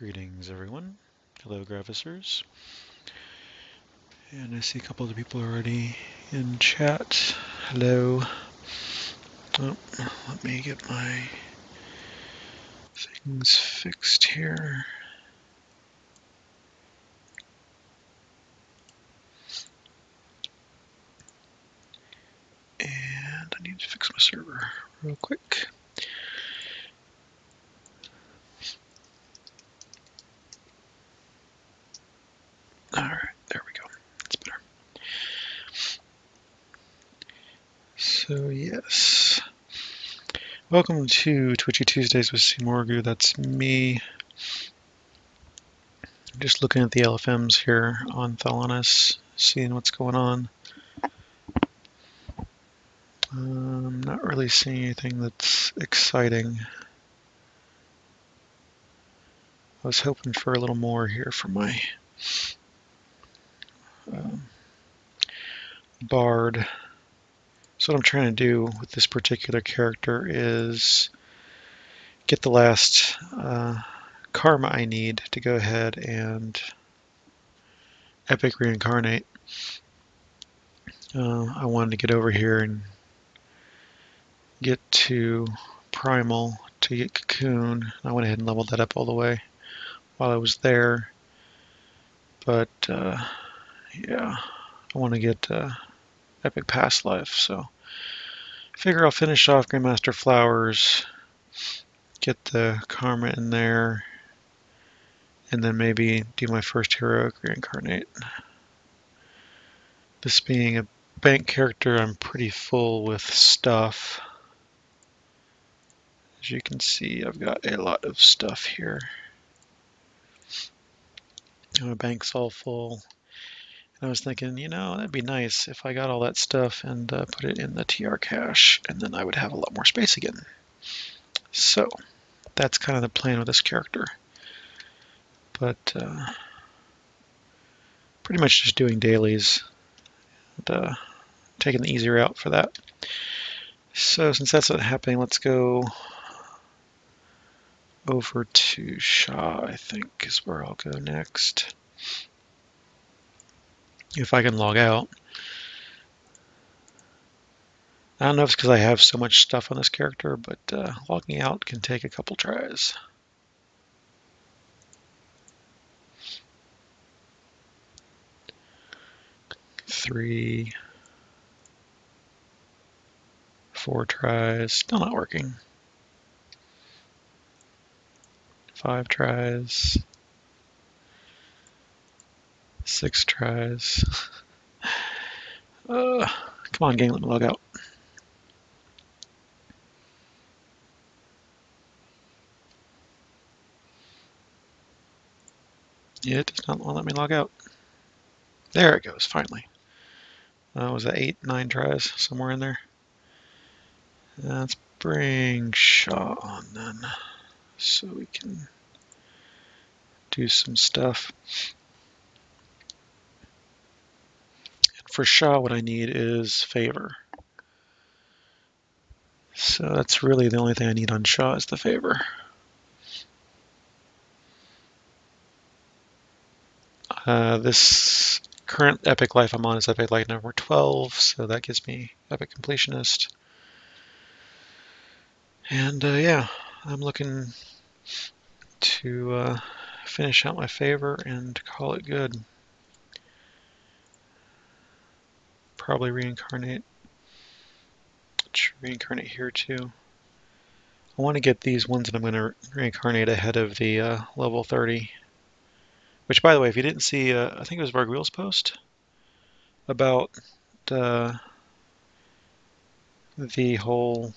Greetings everyone. Hello Gravisers. And I see a couple of people already in chat. Hello. Oh, let me get my things fixed here. And I need to fix my server real quick. All right, there we go. That's better. So yes, welcome to Twitchy Tuesdays with CMorrigu. That's me. Just looking at the LFMs here on Thelanis, seeing what's going on. Um, not really seeing anything that's exciting. I was hoping for a little more here for my um, bard. What I'm trying to do with this particular character is get the last uh, karma I need to go ahead and epic reincarnate. Uh, I wanted to get over here and get to primal to get cocoon. I went ahead and leveled that up all the way while I was there. But uh, yeah, I want to get uh, Epic Past Life, so figure I'll finish off Grandmaster Flowers, get the Karma in there, and then maybe do my first Heroic Reincarnate. This being a bank character, I'm pretty full with stuff. As you can see, I've got a lot of stuff here. My bank's all full. I was thinking, you know, that'd be nice if I got all that stuff and uh, put it in the TR cache, and then I would have a lot more space again. So, that's kind of the plan with this character. But, uh, pretty much just doing dailies and uh, taking the easy route for that. So, since that's not happening, let's go over to Sha, I think, is where I'll go next if I can log out. I don't know if it's because I have so much stuff on this character, but uh, logging out can take a couple tries. Three, four tries, still not working. Five tries. Six tries. Uh, come on, game, let me log out. Yeah, it does not let me log out. There it goes, finally. Uh, was that eight, nine tries, somewhere in there? Let's bring Shaw on then, so we can do some stuff. For Sha, what I need is favor. So that's really the only thing I need on Sha is the favor. Uh, this current epic life I'm on is epic life number 12, so that gives me epic completionist. And uh, yeah, I'm looking to uh, finish out my favor and call it good. Probably reincarnate. Reincarnate here too. I want to get these ones that I'm going to reincarnate ahead of the uh, level 30. Which, by the way, if you didn't see, uh, I think it was Vargouille's post about uh, the whole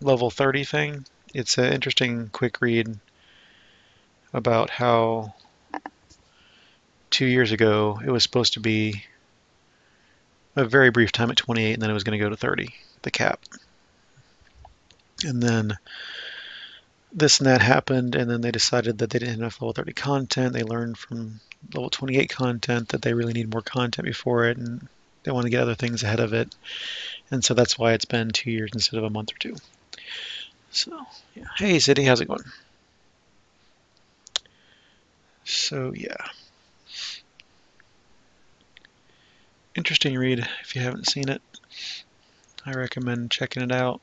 level 30 thing. It's an interesting quick read about how two years ago it was supposed to be a very brief time at 28, and then it was going to go to 30, the cap. And then this and that happened, and then they decided that they didn't have enough level 30 content. They learned from level 28 content that they really need more content before it, and they want to get other things ahead of it. And so that's why it's been two years instead of a month or two. So, yeah. Hey, City, how's it going? So yeah. Interesting read if you haven't seen it. I recommend checking it out.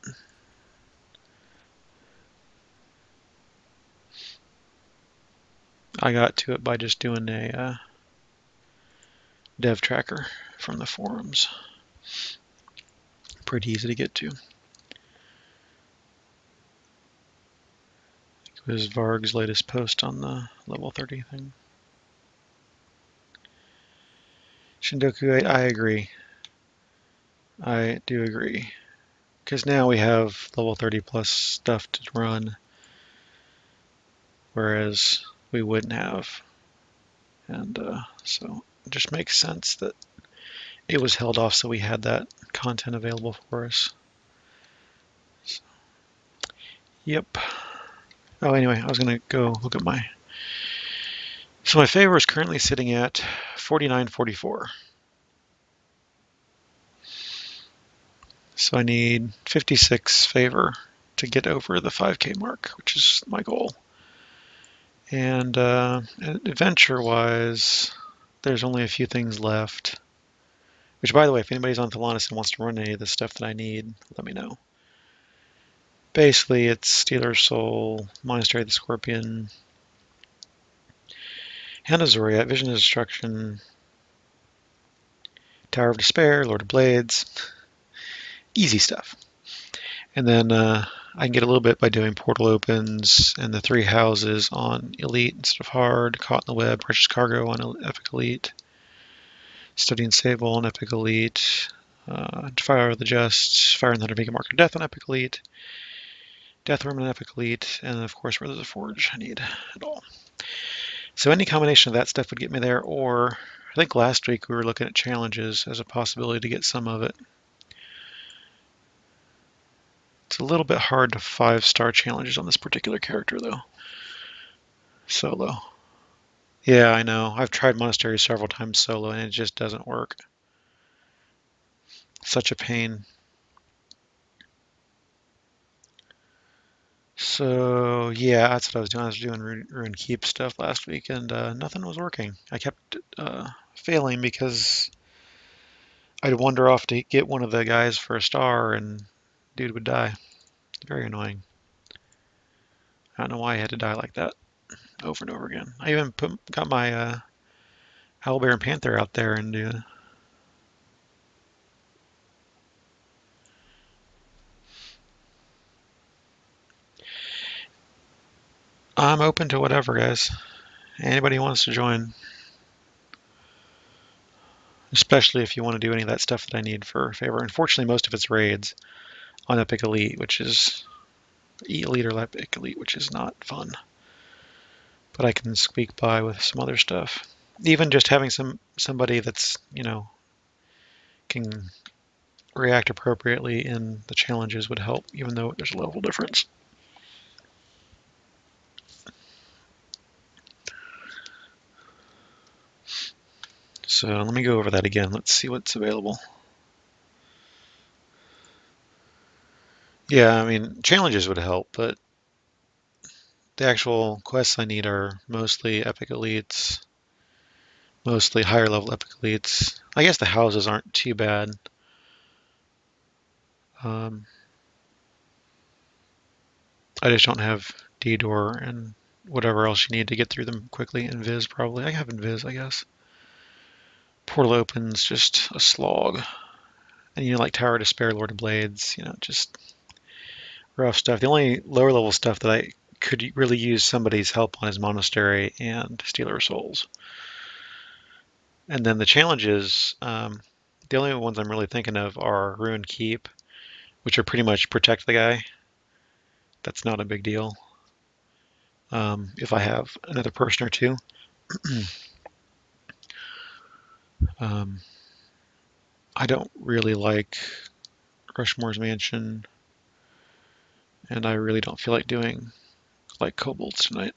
I got to it by just doing a uh, dev tracker from the forums. Pretty easy to get to. It was Varg's latest post on the level 30 thing. Shindoku 8, I agree. I do agree. Because now we have level 30 plus stuff to run, whereas we wouldn't have. And uh, so it just makes sense that it was held off so we had that content available for us. So, yep. Oh, anyway, I was going to go look at my... So my favor is currently sitting at 49.44. So I need 56 favor to get over the 5k mark, which is my goal. And uh, adventure-wise, there's only a few things left. Which, by the way, if anybody's on Thelanis and wants to run any of the stuff that I need, let me know. Basically, it's Stealer's Soul, Monastery of the Scorpion, Xoriat, Vision of Destruction, Tower of Despair, Lord of Blades. Easy stuff. And then uh, I can get a little bit by doing portal opens and the three houses on Elite instead of Hard, Caught in the Web, Precious Cargo on Epic Elite, Studying Sable on Epic Elite, uh, Fire of the Just, Fire and Thunder Mark of Death on Epic Elite, Deathworm on Epic Elite, and of course Brothers of Forge I need it all. So any combination of that stuff would get me there, or I think last week we were looking at challenges as a possibility to get some of it. It's a little bit hard to five star challenges on this particular character though. Solo. Yeah, I know. I've tried Monastery several times solo and it just doesn't work. Such a pain. So yeah, that's what I was doing. I was doing Ruin Keep stuff last week and uh, nothing was working. I kept uh, failing because I'd wander off to get one of the guys for a star and dude would die. Very annoying. I don't know why I had to die like that over and over again. I even put, got my uh, Owlbear and Panther out there and I'm open to whatever, guys. Anybody wants to join. Especially if you want to do any of that stuff that I need for favor. Unfortunately, most of it's raids on Epic Elite, which is Elite or Epic Elite, which is not fun. But I can squeak by with some other stuff. Even just having some somebody that's you know can react appropriately in the challenges would help, even though there's a level difference. So let me go over that again. Let's see what's available. Yeah, I mean, challenges would help, but the actual quests I need are mostly epic elites, mostly higher level epic elites. I guess the houses aren't too bad. Um, I just don't have D-Door and whatever else you need to get through them quickly. Invis probably. I have Invis, I guess. Portal opens, just a slog. And you know, like Tower Despair, Lord of Blades, you know, just rough stuff. The only lower level stuff that I could really use somebody's help on is Monastery and Stealer Souls. And then the challenges, um, the only ones I'm really thinking of are Ruin Keep, which are pretty much protect the guy. That's not a big deal. Um, if I have another person or two. um, I don't really like Rushmore's Mansion and I really don't feel like doing like kobolds tonight.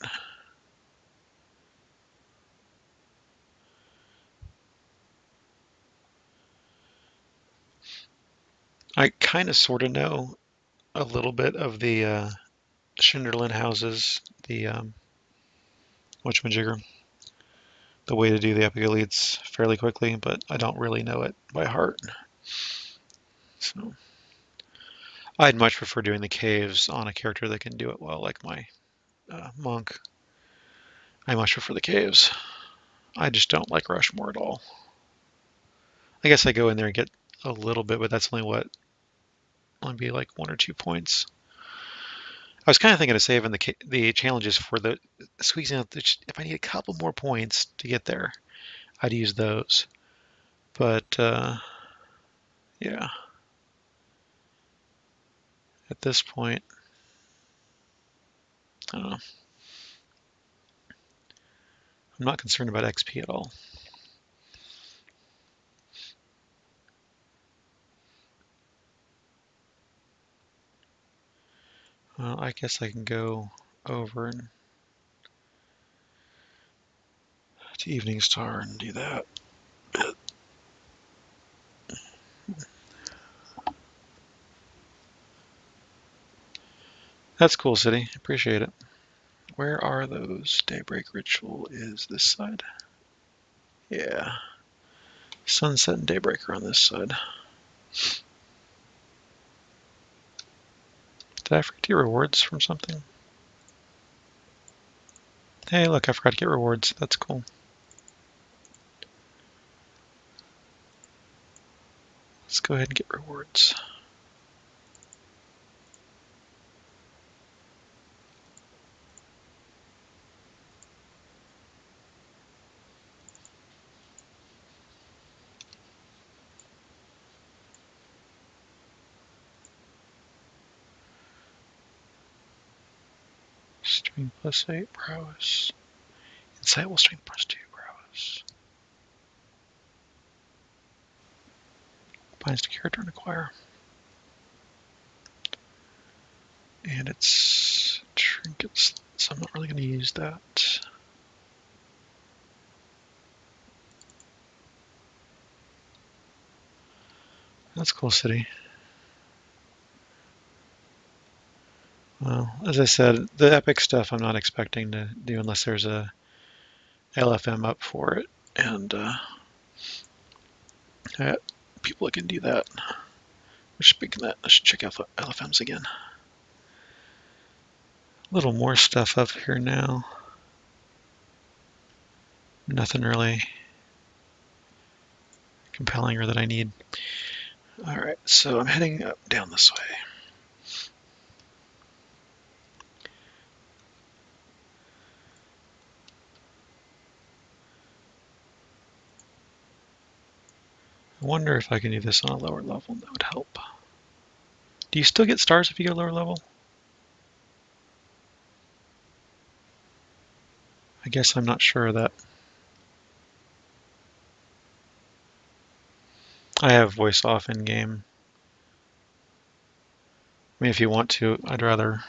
I kind of sort of know a little bit of the uh, Shinderlin houses, the um. The way to do the epic elites fairly quickly, but I don't really know it by heart. So I'd much prefer doing the caves on a character that can do it well, like my uh, monk. I much prefer the caves. I just don't like Rushmore at all. I guess I go in there and get a little bit, but that's only what, maybe like one or two points. I was kind of thinking of saving the the challenges for the squeezing out. The, if I need a couple more points to get there, I'd use those. But uh, yeah, at this point, I don't know. I'm not concerned about XP at all. Well, I guess I can go over and to Eveningstar and do that. That's cool, City. Appreciate it. Where are those? Daybreak Ritual is this side. Yeah. Sunset and Daybreak are on this side. Did I forget to get rewards from something? Hey, look, I forgot to get rewards. That's cool. Let's go ahead and get rewards. Strength plus 8 prowess. Insight will strength plus 2 prowess. Binds to character and acquire. And it's trinkets, so I'm not really going to use that. That's cool city. Well, as I said, the epic stuff I'm not expecting to do unless there's a LFM up for it, and uh, people that can do that. Speaking that, let's check out the LFMs again. A little more stuff up here now. Nothing really compelling or that I need. All right, so I'm heading up down this way. I wonder if I can do this on a lower level. That would help. Do you still get stars if you go lower level? I guess I'm not sure of that. I have voice off in game. I mean, if you want to, I'd rather,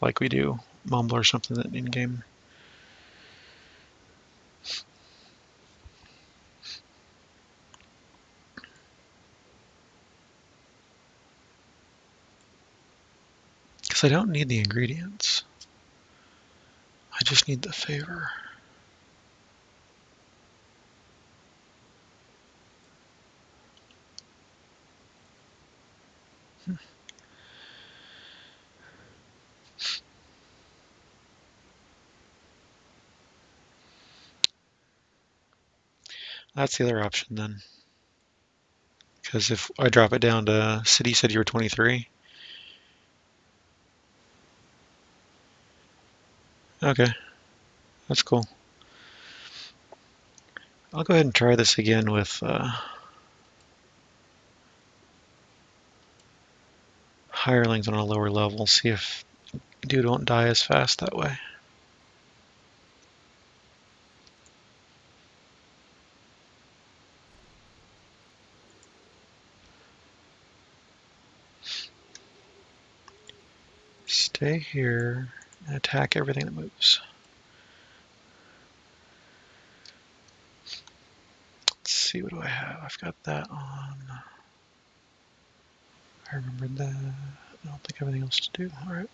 like we do, mumble or something in game. I don't need the ingredients. I just need the favor. Hmm. That's the other option then. Because if I drop it down to city said you were 23, Okay, that's cool. I'll go ahead and try this again with uh, hirelings on a lower level, see if dude won't die as fast that way. Stay here and attack everything that moves. Let's see, what do I have? I've got that on. I remembered that. I don't think I have anything else to do. All right.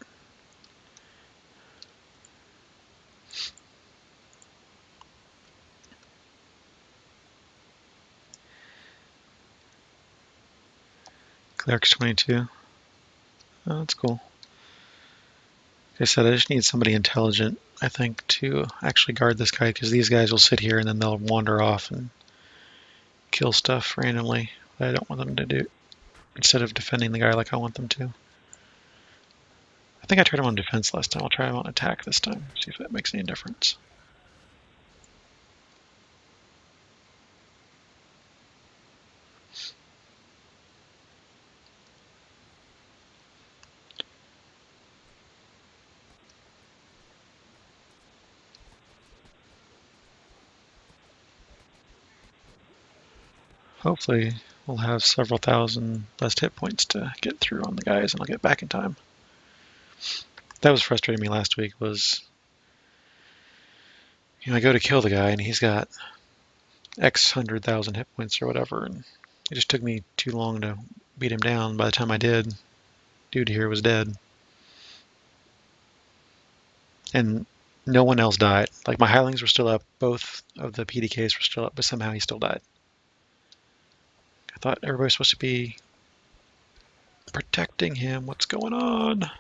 Cleric's 22. Oh, that's cool. I said, I just need somebody intelligent, I think, to actually guard this guy, because these guys will sit here and then they'll wander off and kill stuff randomly that I don't want them to do, instead of defending the guy like I want them to. I think I tried him on defense last time. I'll try him on attack this time, see if that makes any difference. Hopefully we'll have several thousand less hit points to get through on the guys and I'll get back in time. That was frustrating me last week was you know, I go to kill the guy and he's got X hundred thousand hit points or whatever and it just took me too long to beat him down. By the time I did, dude here was dead. And no one else died. Like my Hirelings were still up, both of the PDKs were still up, but somehow he still died. I thought everybody was supposed to be protecting him. What's going on?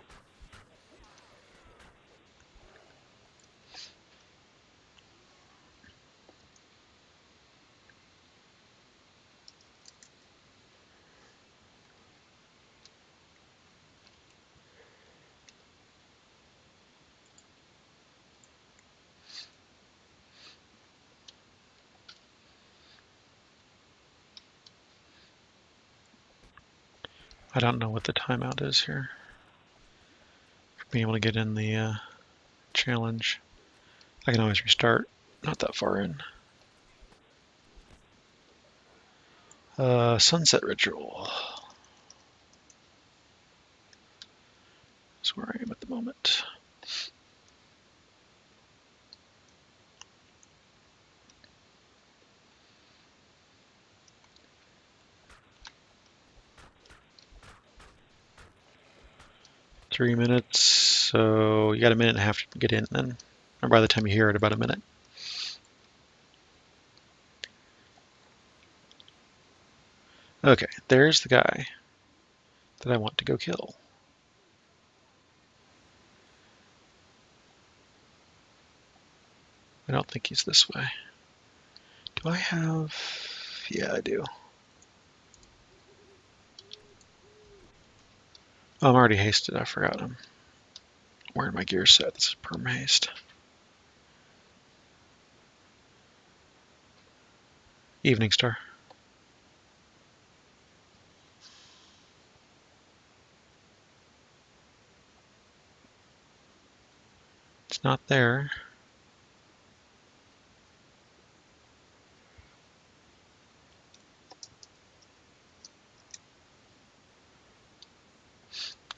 I don't know what the timeout is here. Being able to get in the uh, challenge. I can always restart. Not that far in. Uh, sunset ritual. That's where I am at the moment. Three minutes, so you got a minute and a half to get in then, or by the time you hear it, about a minute. Okay, there's the guy that I want to go kill. I don't think he's this way. Do I have... Yeah, I do. I'm already hasted. I forgot I'm wearing my gear set. This is perm haste. Eveningstar. It's not there.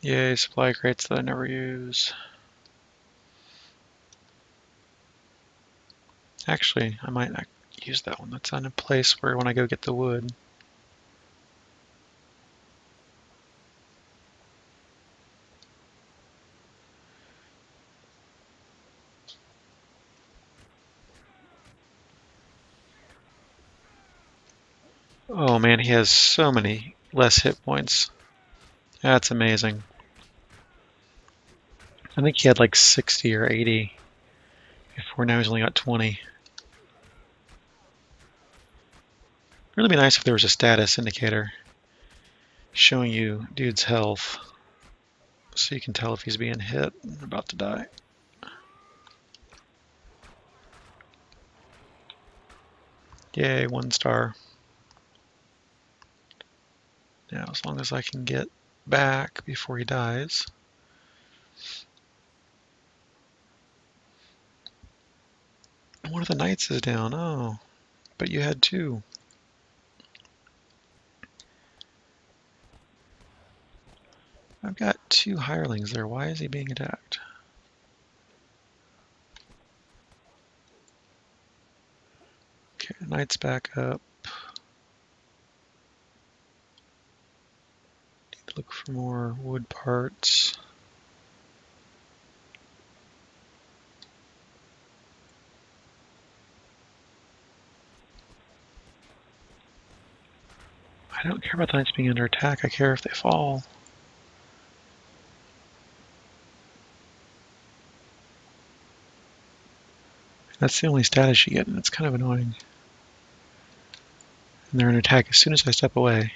Yay, supply crates that I never use. Actually, I might not use that one. That's on a place where when I go get the wood. Oh man, he has so many less hit points. That's amazing. I think he had like 60 or 80 before now he's only got 20. Really be nice if there was a status indicator showing you dude's health so you can tell if he's being hit and about to die. Yay, one star. Now, as long as I can get back before he dies. One of the knights is down. Oh, but you had two. I've got two hirelings there. Why is he being attacked? Okay, knight's back up. Need to look for more wood parts. I don't care about the knights being under attack. I care if they fall. That's the only status you get, and it's kind of annoying. And they're in attack as soon as I step away.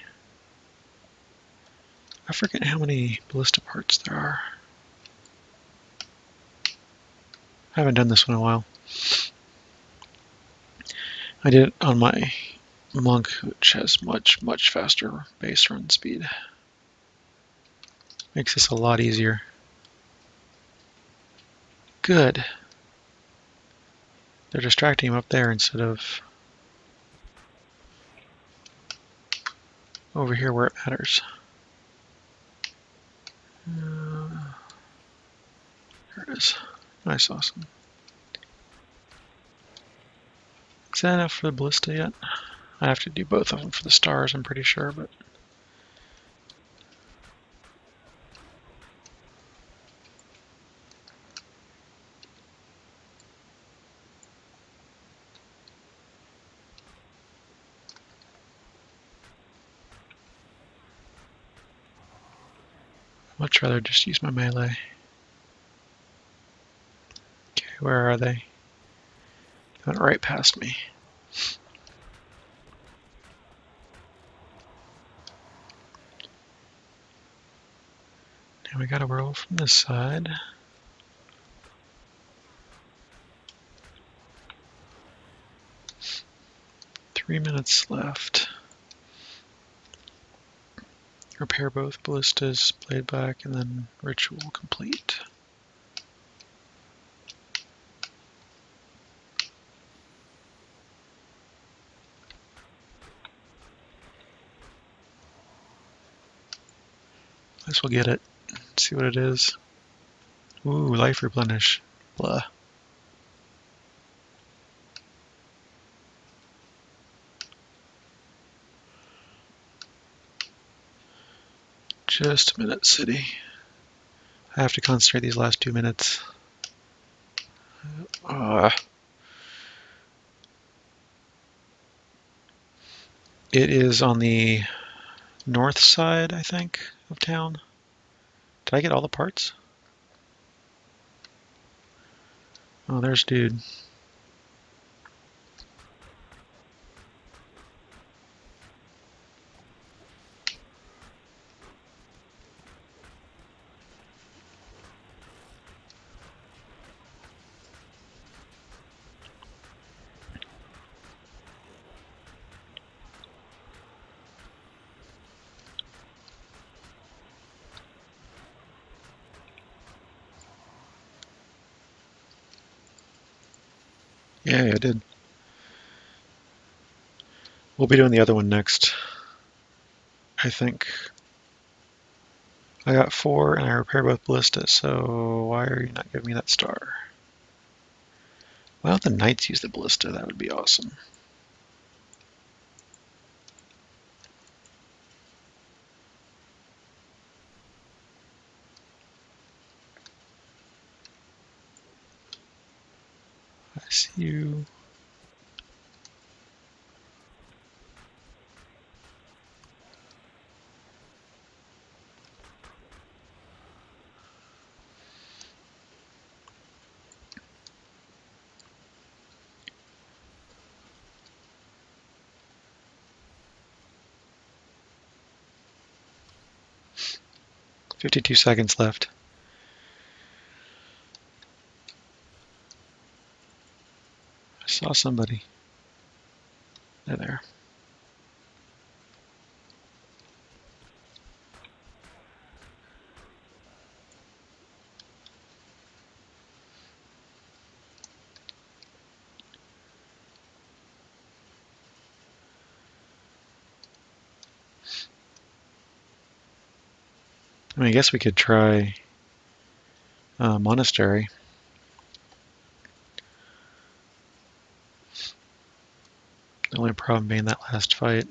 I forget how many ballista parts there are. I haven't done this one in a while. I did it on my monk, which has much, much faster base run speed. Makes this a lot easier. Good. They're distracting him up there instead of over here where it matters. Uh, there it is. Nice, awesome. Is that enough for the ballista yet? I have to do both of them for the stars, I'm pretty sure, but... much rather just use my melee. Okay, where are they? Went right past me. Now we gotta roll from this side. Three minutes left. Repair both ballistas, blade back, and then ritual complete. Guess we'll get it. See what it is. Ooh, life replenish. Blah. Just a minute, city. I have to concentrate these last two minutes. Uh, it is on the north side, I think, of town. Did I get all the parts? Oh, there's dude. Yeah, I did. We'll be doing the other one next. I think. I got four and I repair both ballistas, so why are you not giving me that star? Why don't the knights use the ballista? That would be awesome. I see you. Fifty-two seconds left. I saw somebody. They're there. Guess we could try uh, monastery. The only problem being that last fight.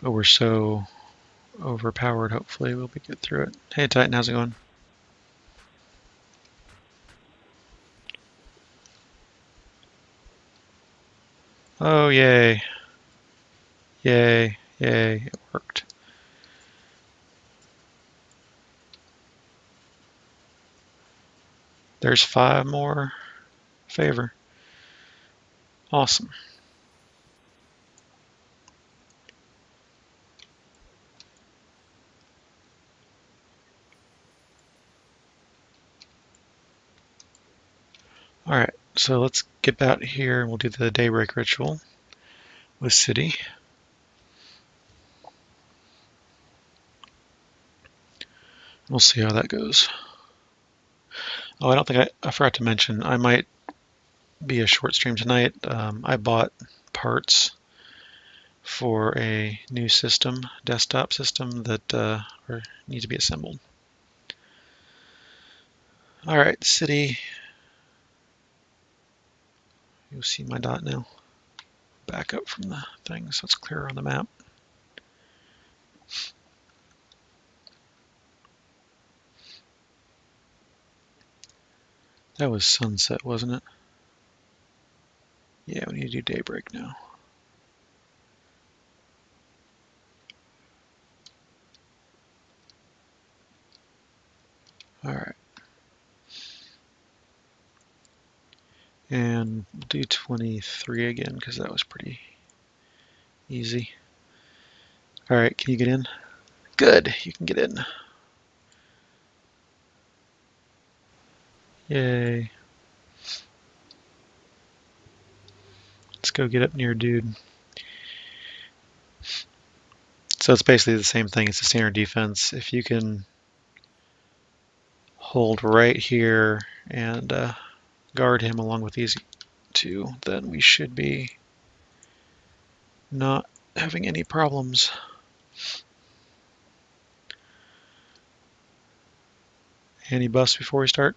But we're so overpowered, hopefully we'll be good through it. Hey Titan, how's it going? Oh, yay. Yay. Yay, it worked. There's five more favor. Awesome. All right, so let's get back here and we'll do the daybreak ritual with City. We'll see how that goes. Oh, I don't think I, I forgot to mention, I might be a short stream tonight. Um, I bought parts for a new system, desktop system that uh, need to be assembled. All right, city. You'll see my dot now. Back up from the thing so it's clearer on the map. That was sunset, wasn't it? Yeah, we need to do daybreak now. All right. And we'll do 23 again because that was pretty easy. All right, can you get in? Good, you can get in. Yay. Let's go get up near dude. So it's basically the same thing. It's a standard defense. If you can hold right here and uh, guard him along with these two, then we should be not having any problems. Any buffs before we start?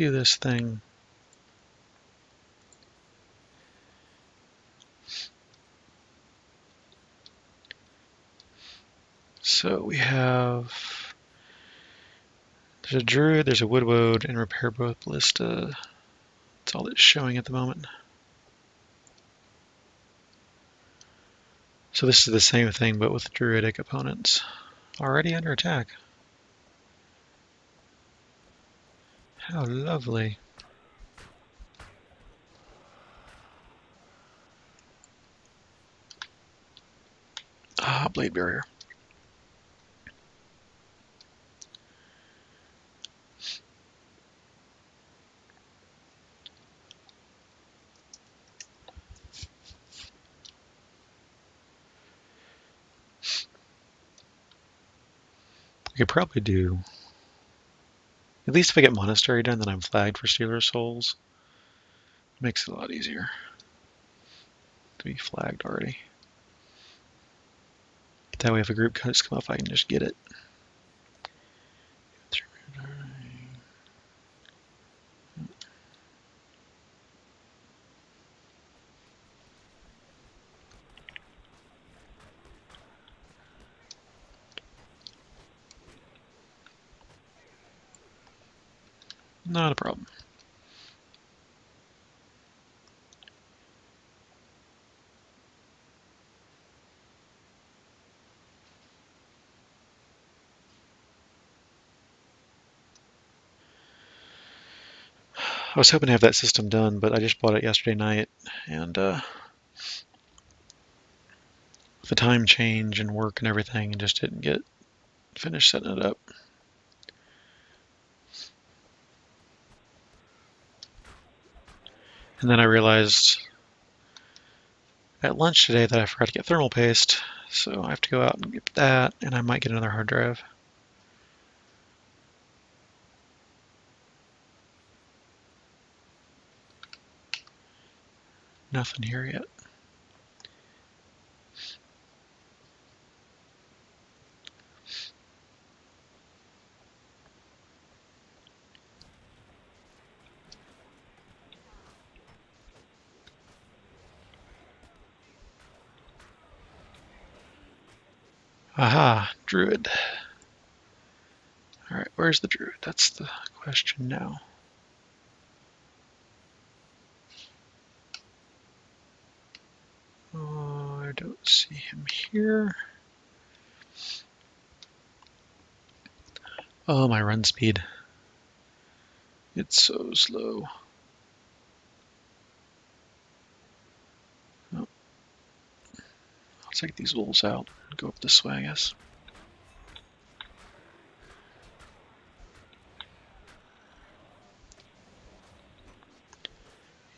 do this thing. So we have, there's a druid, there's a wood and repair both ballista. That's all that's showing at the moment. So this is the same thing, but with druidic opponents. Already under attack. How lovely. Ah, blade barrier. I could probably do at least if I get Monastery done, then I'm flagged for Stealer Souls. Makes it a lot easier to be flagged already. That way if a group cuts come up, I can just get it. Not a problem. I was hoping to have that system done, but I just bought it yesterday night, and uh, the time change and work and everything, just didn't get finished setting it up. And then I realized at lunch today that I forgot to get thermal paste, so I have to go out and get that, and I might get another hard drive. Nothing here yet. Aha, druid. Alright, where's the druid? That's the question now. Oh, I don't see him here. Oh, my run speed. It's so slow. Oh. I'll take these wolves out and go up this way, I guess.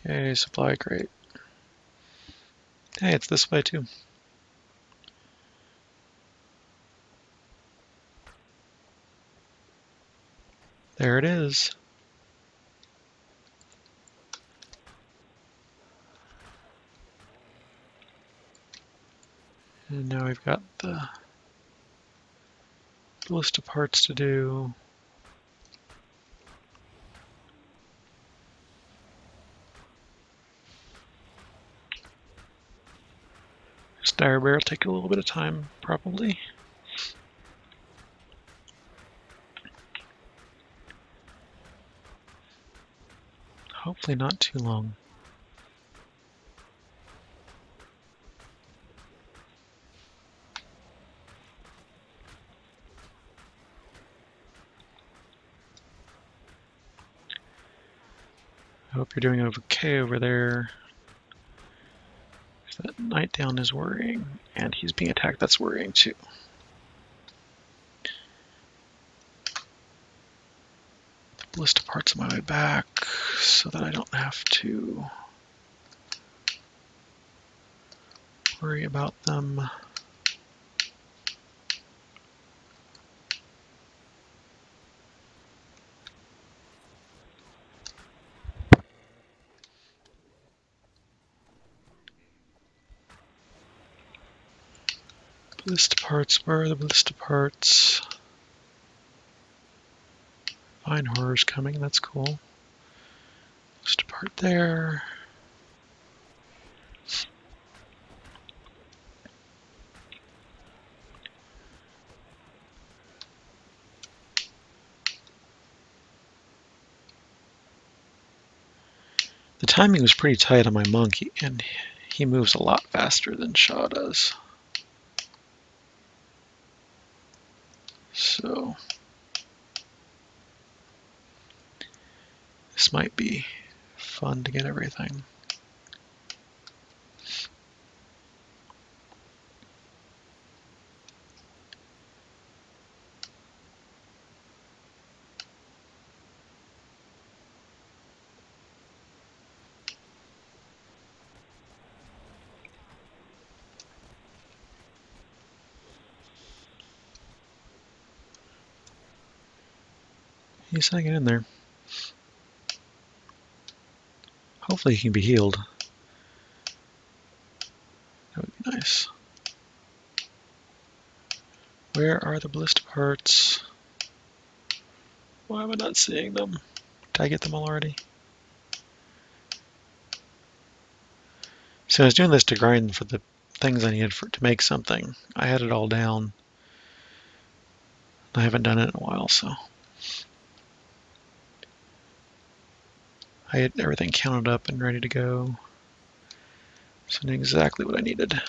Yay, supply crate. Hey, it's this way too. There it is. And now we've got the list of parts to do. Dire Bear will take a little bit of time, probably. Hopefully not too long. I hope you're doing okay over there. That Nightdown is worrying, and he's being attacked. That's worrying too. The ballista parts on my way back so that I don't have to worry about them. List parts, where are the list parts? Fine horror's coming, that's cool. List part there. The timing was pretty tight on my monkey, and he moves a lot faster than Shaw does. So might be fun to get everything. He's hanging in there. Hopefully he can be healed. That would be nice. Where are the ballista parts? Why am I not seeing them? Did I get them all already? So I was doing this to grind for the things I needed for to make something. I had it all down. I haven't done it in a while, so I had everything counted up and ready to go. So I exactly what I needed.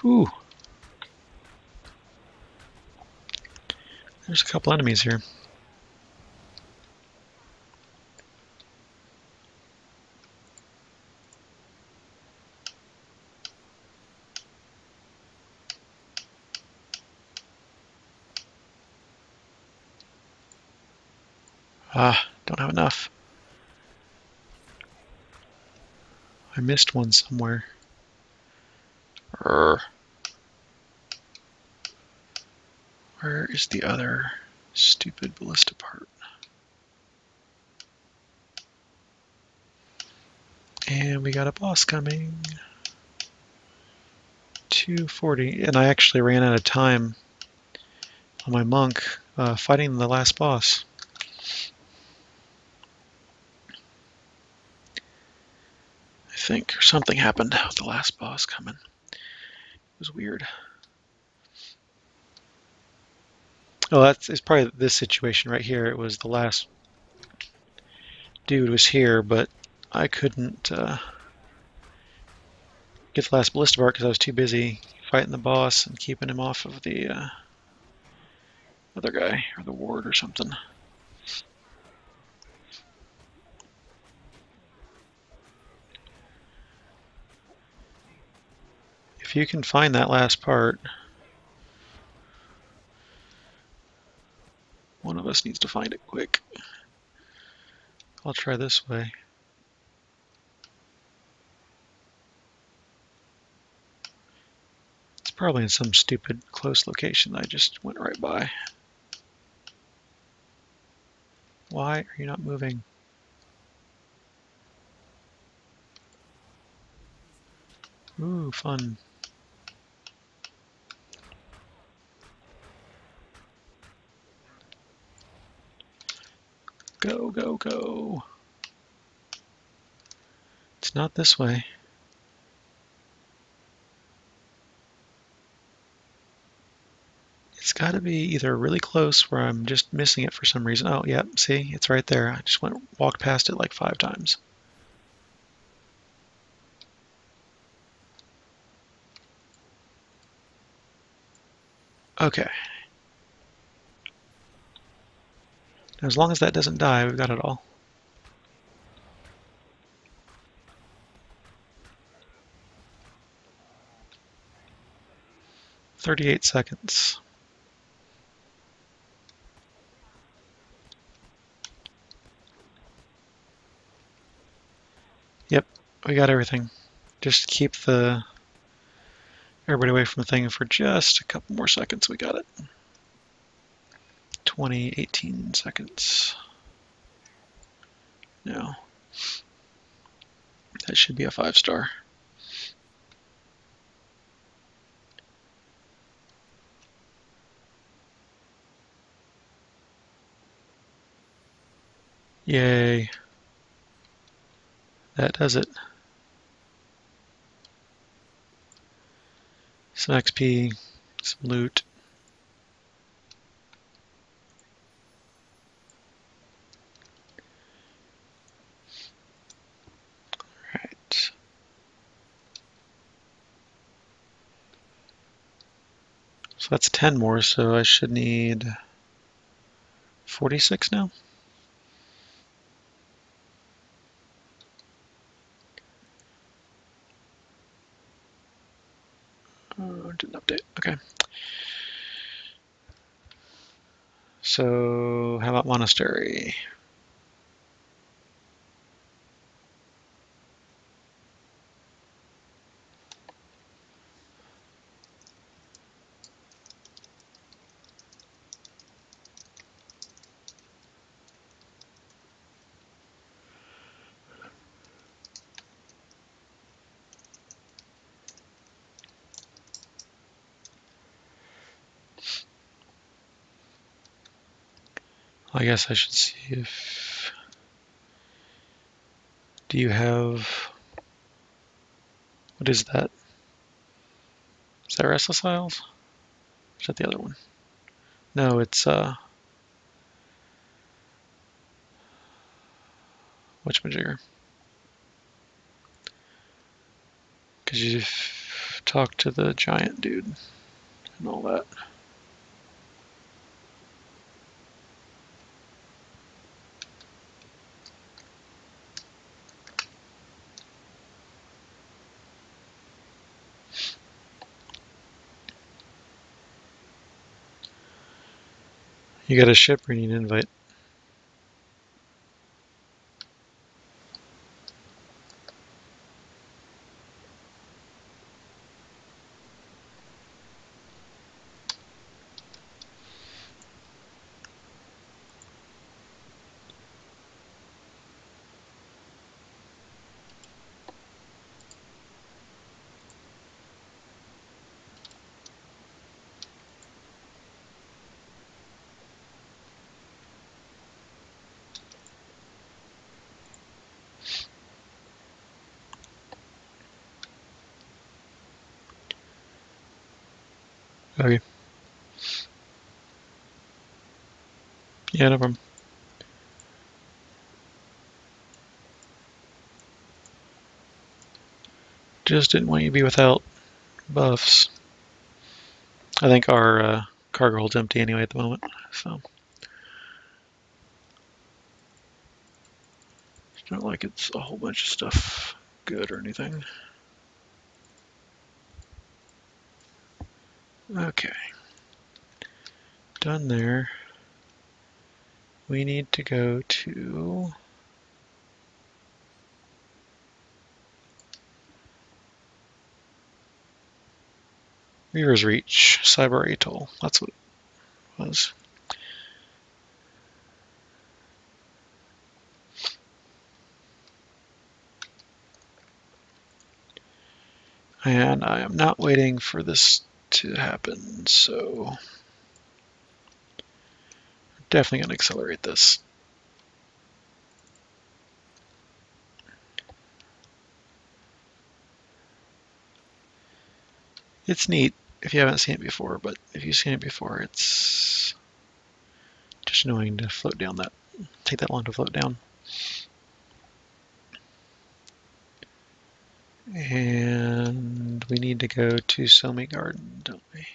Whew. There's a couple enemies here. Ah, don't have enough. I missed one somewhere. Urgh. Where is the other stupid ballista part? And we got a boss coming. 240. And I actually ran out of time on my monk uh, fighting the last boss. Think something happened with the last boss coming. It was weird. Oh, that's it's probably this situation right here. It was the last dude was here, but I couldn't uh, get the last ballista bar because I was too busy fighting the boss and keeping him off of the uh, other guy or the ward or something. If you can find that last part, one of us needs to find it quick. I'll try this way. It's probably in some stupid close location that I just went right by. Why are you not moving? Ooh, fun. Go, go, go. It's not this way. It's got to be either really close where I'm just missing it for some reason. Oh, yep, yeah, see, it's right there. I just went walked past it like five times. Okay. As long as that doesn't die, we've got it all. Thirty-eight seconds. Yep, we got everything. Just keep the everybody away from the thing for just a couple more seconds. We got it. 20, 18 seconds. Now, that should be a five star. Yay. That does it. Some XP, some loot. So that's 10 more, so I should need 46 now. Oh, didn't update. Okay. So how about monastery? I guess I should see if... Do you have... What is that? Is that Restless Isles? Is that the other one? No, it's... uh. Whatchamajigger. Because you've talked to the giant dude and all that. You got a ship or you need an invite? Yeah, no. Just didn't want you to be without buffs. I think our uh, cargo hold's empty anyway at the moment, so. It's not like it's a whole bunch of stuff good or anything. Okay. Done there. We need to go to Reaver's Reach, Cyber Atoll. That's what it was. And I am not waiting for this to happen, so definitely going to accelerate this. It's neat if you haven't seen it before, but if you've seen it before, it's just annoying to float down that, take that long to float down. And we need to go to Somi Garden, don't we?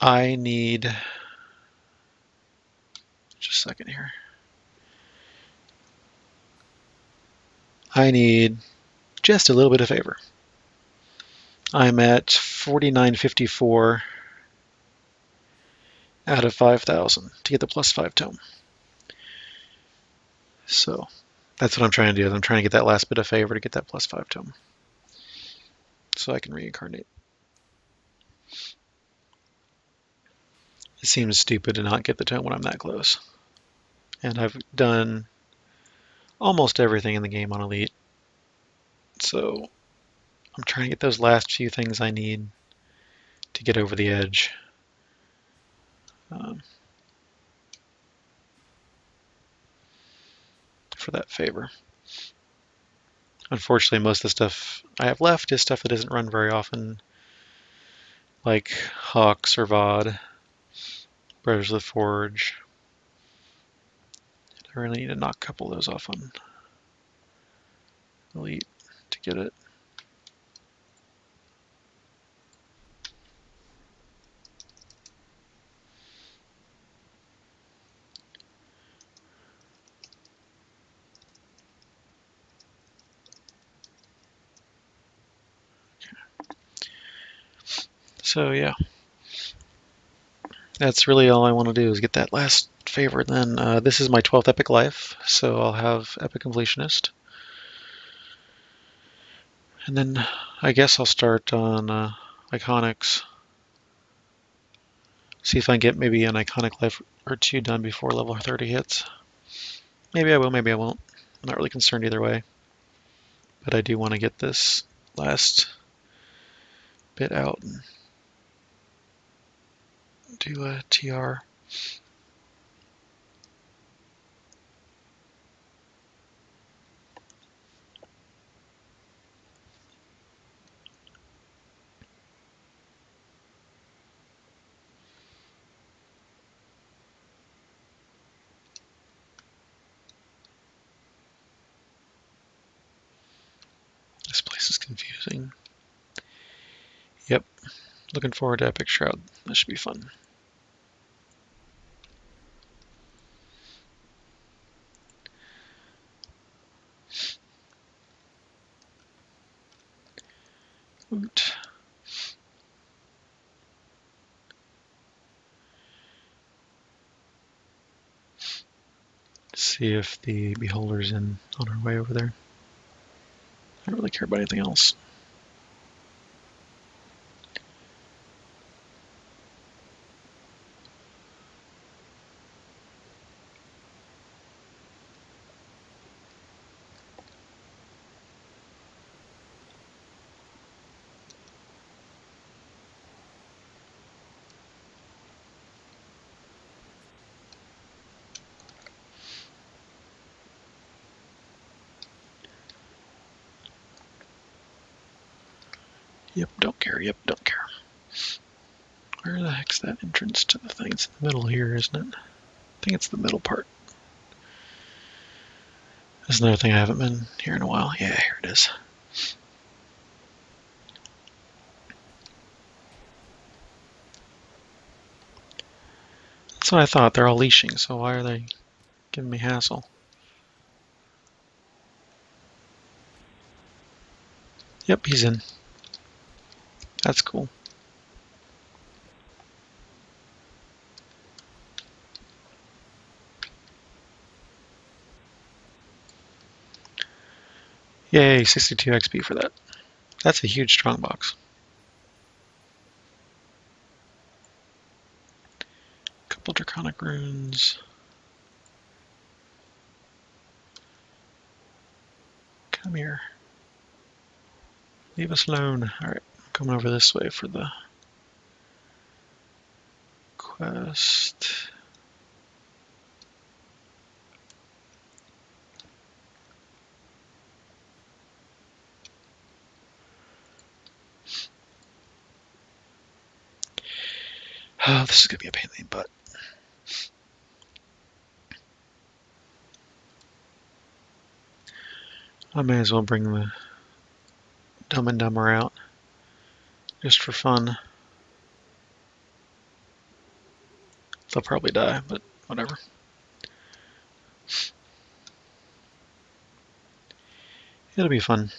I need just a second here. I need just a little bit of favor. I'm at 4954 out of 5,000 to get the plus 5 tome. So that's what I'm trying to do. I'm trying to get that last bit of favor to get that plus 5 tome. So I can reincarnate. It seems stupid to not get the tone when I'm that close. And I've done almost everything in the game on Elite. So I'm trying to get those last few things I need to get over the edge. Um, for that favor. Unfortunately, most of the stuff I have left is stuff that doesn't run very often, like HoX or VOD, Brothers of the Forge. I really need to knock a couple of those off on Elite to get it. So yeah, that's really all I want to do is get that last favor. Then uh, this is my 12th Epic Life, so I'll have Epic Completionist. And then I guess I'll start on uh, Iconics. See if I can get maybe an Iconic Life or two done before level 30 hits. Maybe I will, maybe I won't. I'm not really concerned either way. But I do want to get this last bit out do a TR. This place is confusing. Yep, looking forward to Epic Shroud. That should be fun. Oot. See if the beholder's in on our way over there. I don't really care about anything else. To the thing? It's in the middle here, isn't it? I think it's the middle part. There's another thing I haven't been here in a while. Yeah, here it is. That's what I thought. They're all leashing, so why are they giving me hassle? Yep, he's in. That's cool. Yay, 62 XP for that. That's a huge strongbox. Couple draconic runes. Come here. Leave us alone. Alright, I'm coming over this way for the quest. Oh, this is going to be a pain in the butt. I may as well bring the Dumb and Dumber out just for fun. They'll probably die, but whatever. It'll be fun.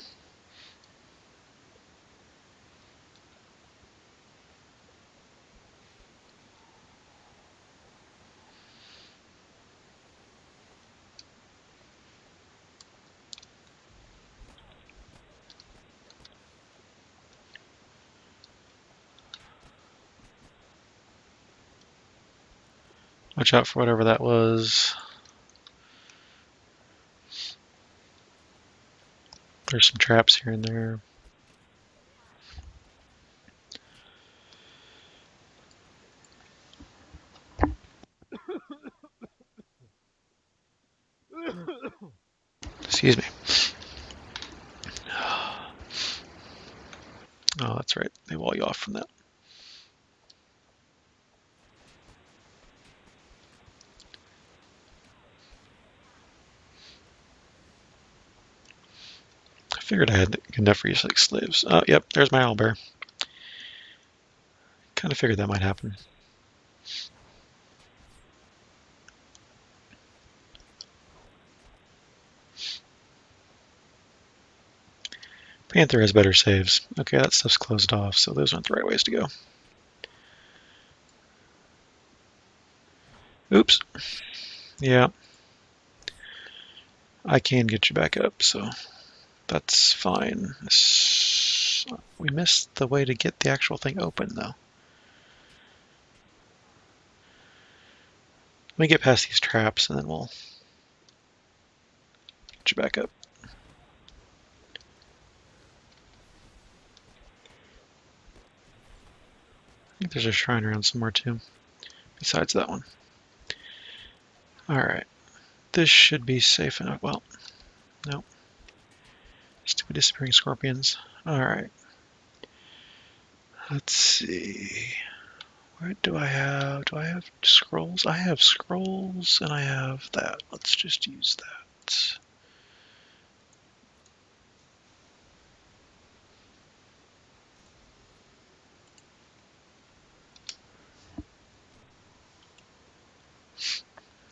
Watch out for whatever that was. There's some traps here and there. Excuse me. Oh, that's right. They wall you off from that. Figured I had enough for you like slaves. Oh, yep, there's my owlbear. Kind of figured that might happen. Panther has better saves. Okay, that stuff's closed off, so those aren't the right ways to go. Oops. Yeah. I can get you back up, so that's fine. We missed the way to get the actual thing open, though. Let me get past these traps, and then we'll get you back up. I think there's a shrine around somewhere, too, besides that one. Alright. This should be safe enough. Well, nope. Stupid disappearing scorpions. Alright. Let's see. Where do I have? Do I have scrolls? I have scrolls and I have that. Let's just use that.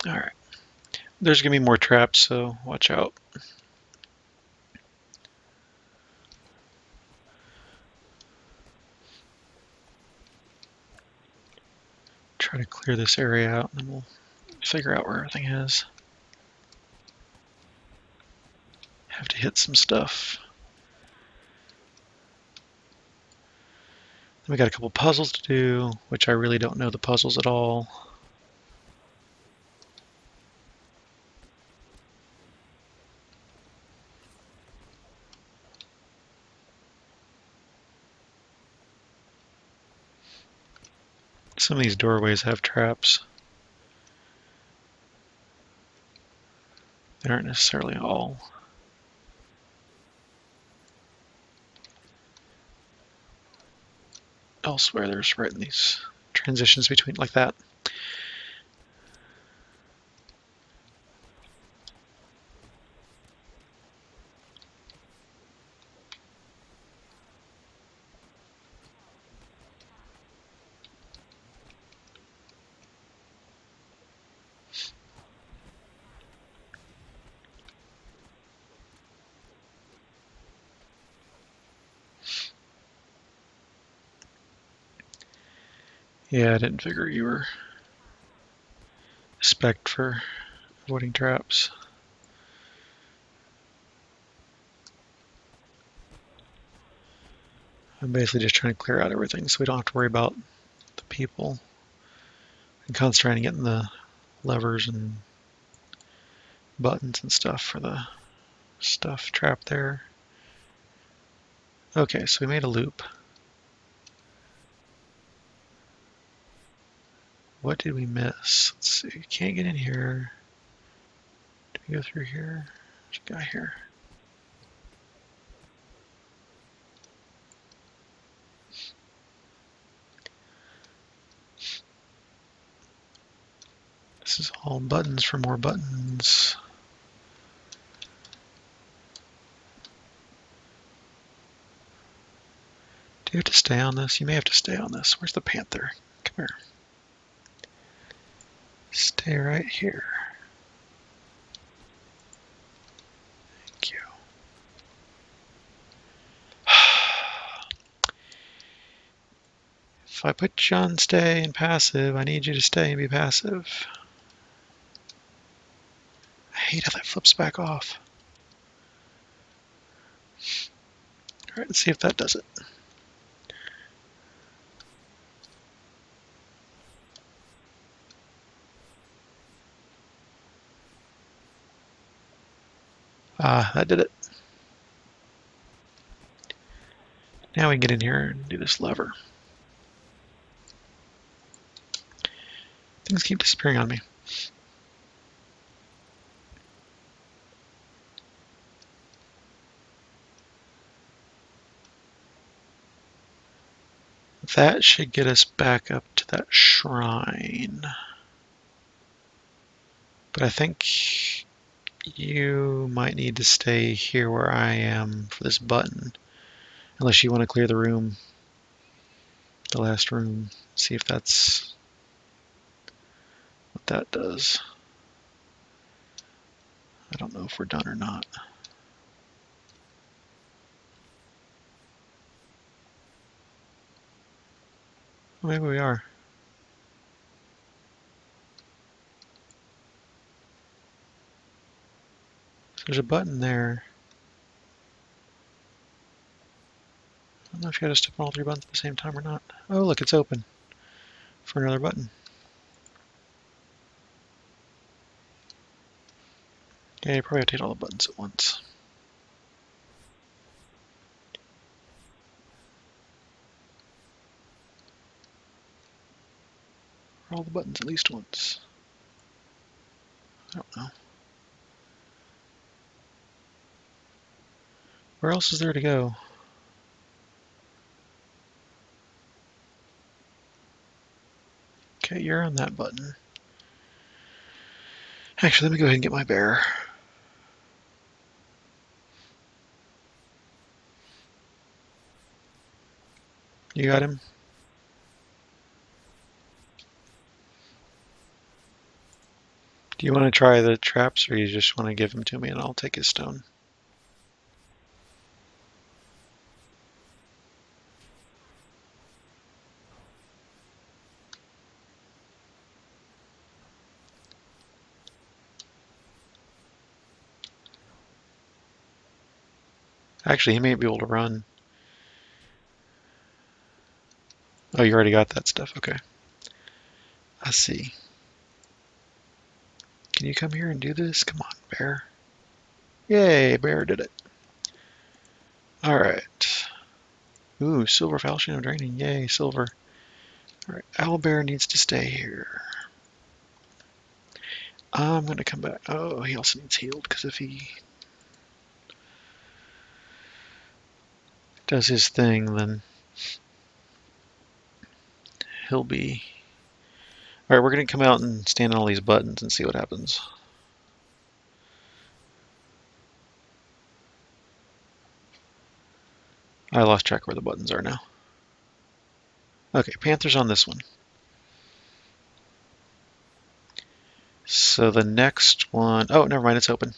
Alright. There's going to be more traps, so watch out. Try to clear this area out and then we'll figure out where everything is. Have to hit some stuff. Then we got a couple puzzles to do, which I really don't know the puzzles at all. Some of these doorways have traps. They aren't necessarily all. elsewhere. There's right in these transitions between like that. Yeah, I didn't figure you were spec for avoiding traps. I'm basically just trying to clear out everything so we don't have to worry about the people. And concentrating on getting the levers and buttons and stuff for the stuff trapped there. Okay, so we made a loop. What did we miss? Let's see. Can't get in here. Do we go through here? A guy here. This is all buttons for more buttons. Do you have to stay on this? You may have to stay on this. Where's the panther? Come here. Stay right here. Thank you. If I put John stay and passive, I need you to stay and be passive. I hate how that flips back off. All right, let's see if that does it. Ah, that did it. Now we can get in here and do this lever. Things keep disappearing on me. That should get us back up to that shrine. But I think you might need to stay here where I am for this button. Unless you want to clear the room, the last room, see if that's what that does. I don't know if we're done or not. Maybe we are. There's a button there. I don't know if you got to step on all three buttons at the same time or not. Oh, look, it's open for another button. Yeah, you probably have to hit all the buttons at once. all the buttons at least once. I don't know. Where else is there to go? Okay, you're on that button. Actually, let me go ahead and get my bear. You got him? Do you want to try the traps or you just want to give him to me and I'll take his stone? Actually, he may be able to run. Oh, you already got that stuff. Okay. I see. Can you come here and do this? Come on, bear. Yay, bear did it. All right. Ooh, silver falchion of draining. Yay, silver. All right, owlbear needs to stay here. I'm going to come back. Oh, he also needs healed because if he does his thing, then he'll be. All right, we're going to come out and stand on all these buttons and see what happens. I lost track where the buttons are now. Okay, Panther's on this one. So the next one, oh, never mind, it's open.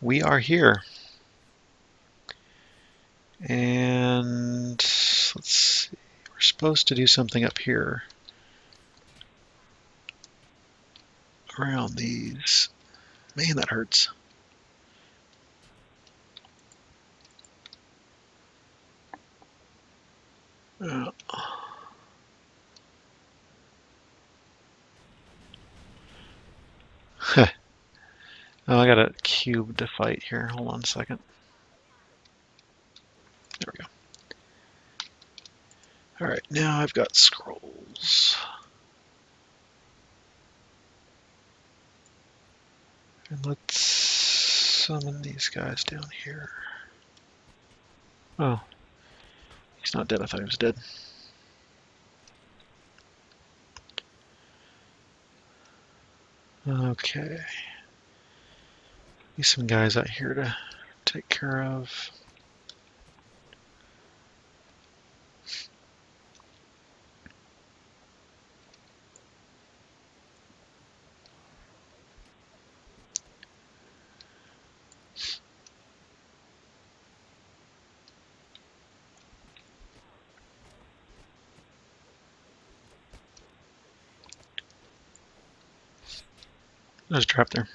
We are here. And let's see, we're supposed to do something up here around these. Man, that hurts. Uh, oh, I got a cube to fight here. Hold on a second. There we go. All right, now I've got scrolls. And let's summon these guys down here. Oh, he's not dead. I thought he was dead. Okay. Need some guys out here to take care of. There's a trap there.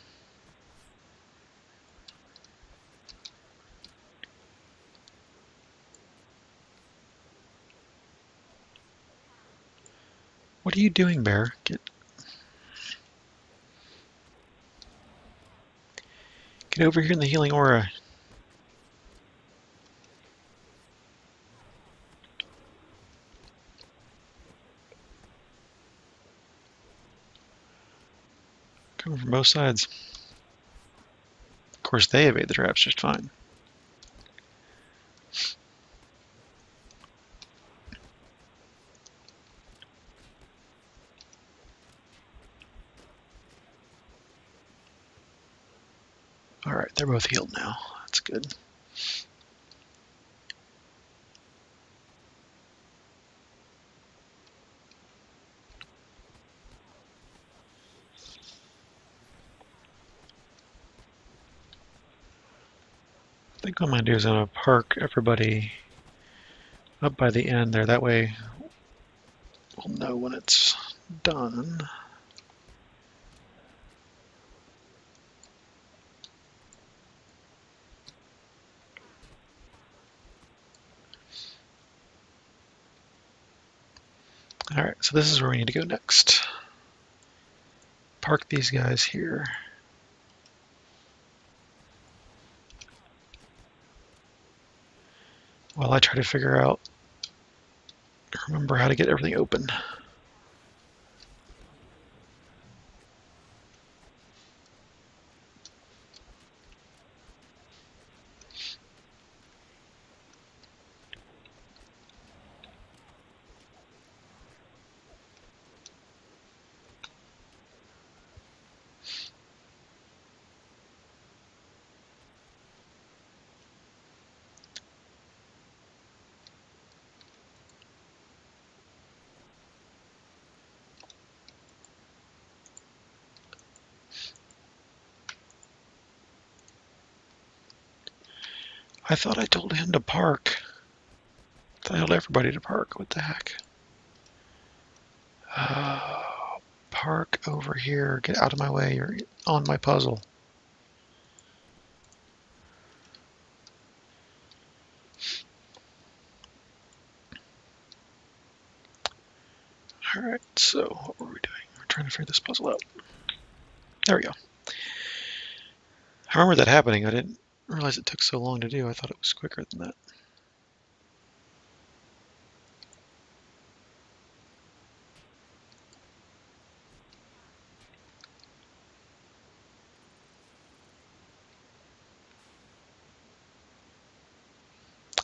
What are you doing, Bear? Get Get over here in the healing aura. Coming from both sides. Of course, they evade the traps just fine. Alright, they're both healed now. That's good. Think what I'm going to do is I'm going to park everybody up by the end there. That way we'll know when it's done. All right, so this is where we need to go next. Park these guys here. While I try to figure out, remember how to get everything open. I thought I told him to park. I told everybody to park. What the heck? Uh, park over here. Get out of my way. You're on my puzzle. Alright, so what were we doing? We're trying to figure this puzzle out. There we go. I remember that happening. I didn't realize it took so long to do. I thought it was quicker than that.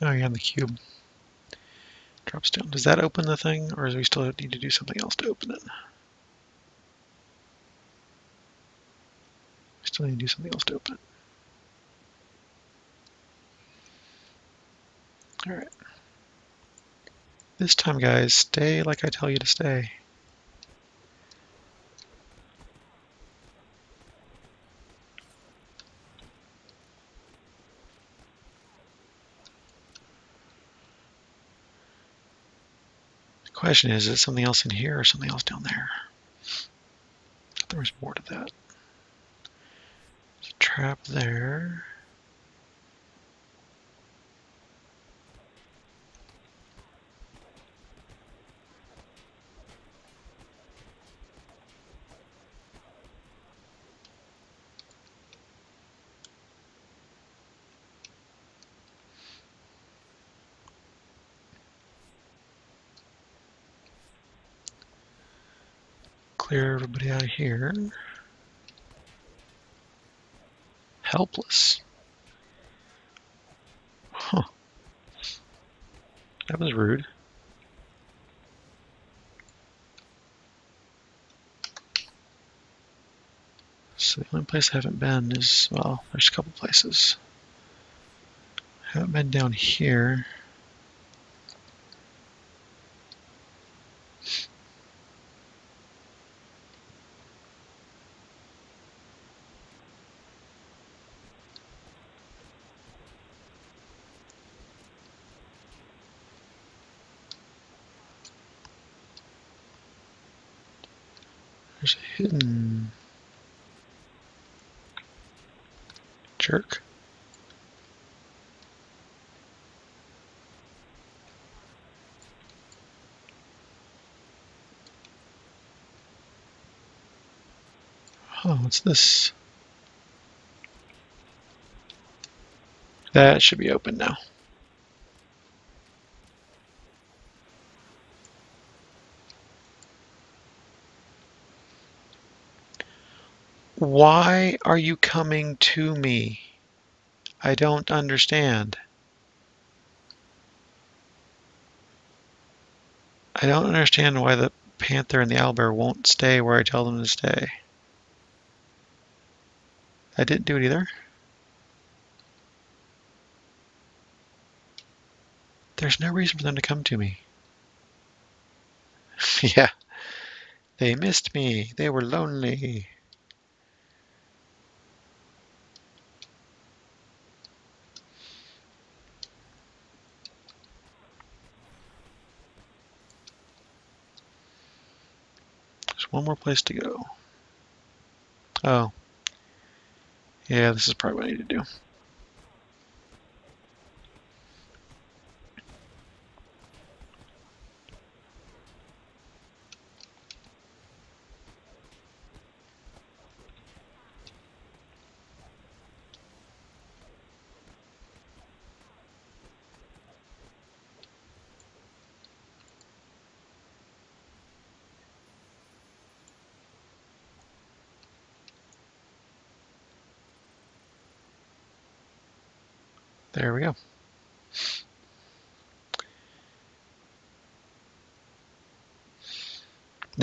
Oh, yeah, the cube. Drops down. Does that open the thing, or do we still need to do something else to open it? Still need to do something else to open it. All right. This time, guys, stay like I tell you to stay. The question is, is it something else in here or something else down there? There was more to that. There's a trap there. Clear everybody out of here. Helpless. Huh. That was rude. So the only place I haven't been is, well, there's a couple places. I haven't been down here. There's a hidden jerk. Oh, what's this? That should be open now. Why are you coming to me? I don't understand. I don't understand why the panther and the owlbear won't stay where I tell them to stay. I didn't do it either. There's no reason for them to come to me. yeah. They missed me. They were lonely. There's one more place to go. Oh. Yeah, this is probably what I need to do. There we go.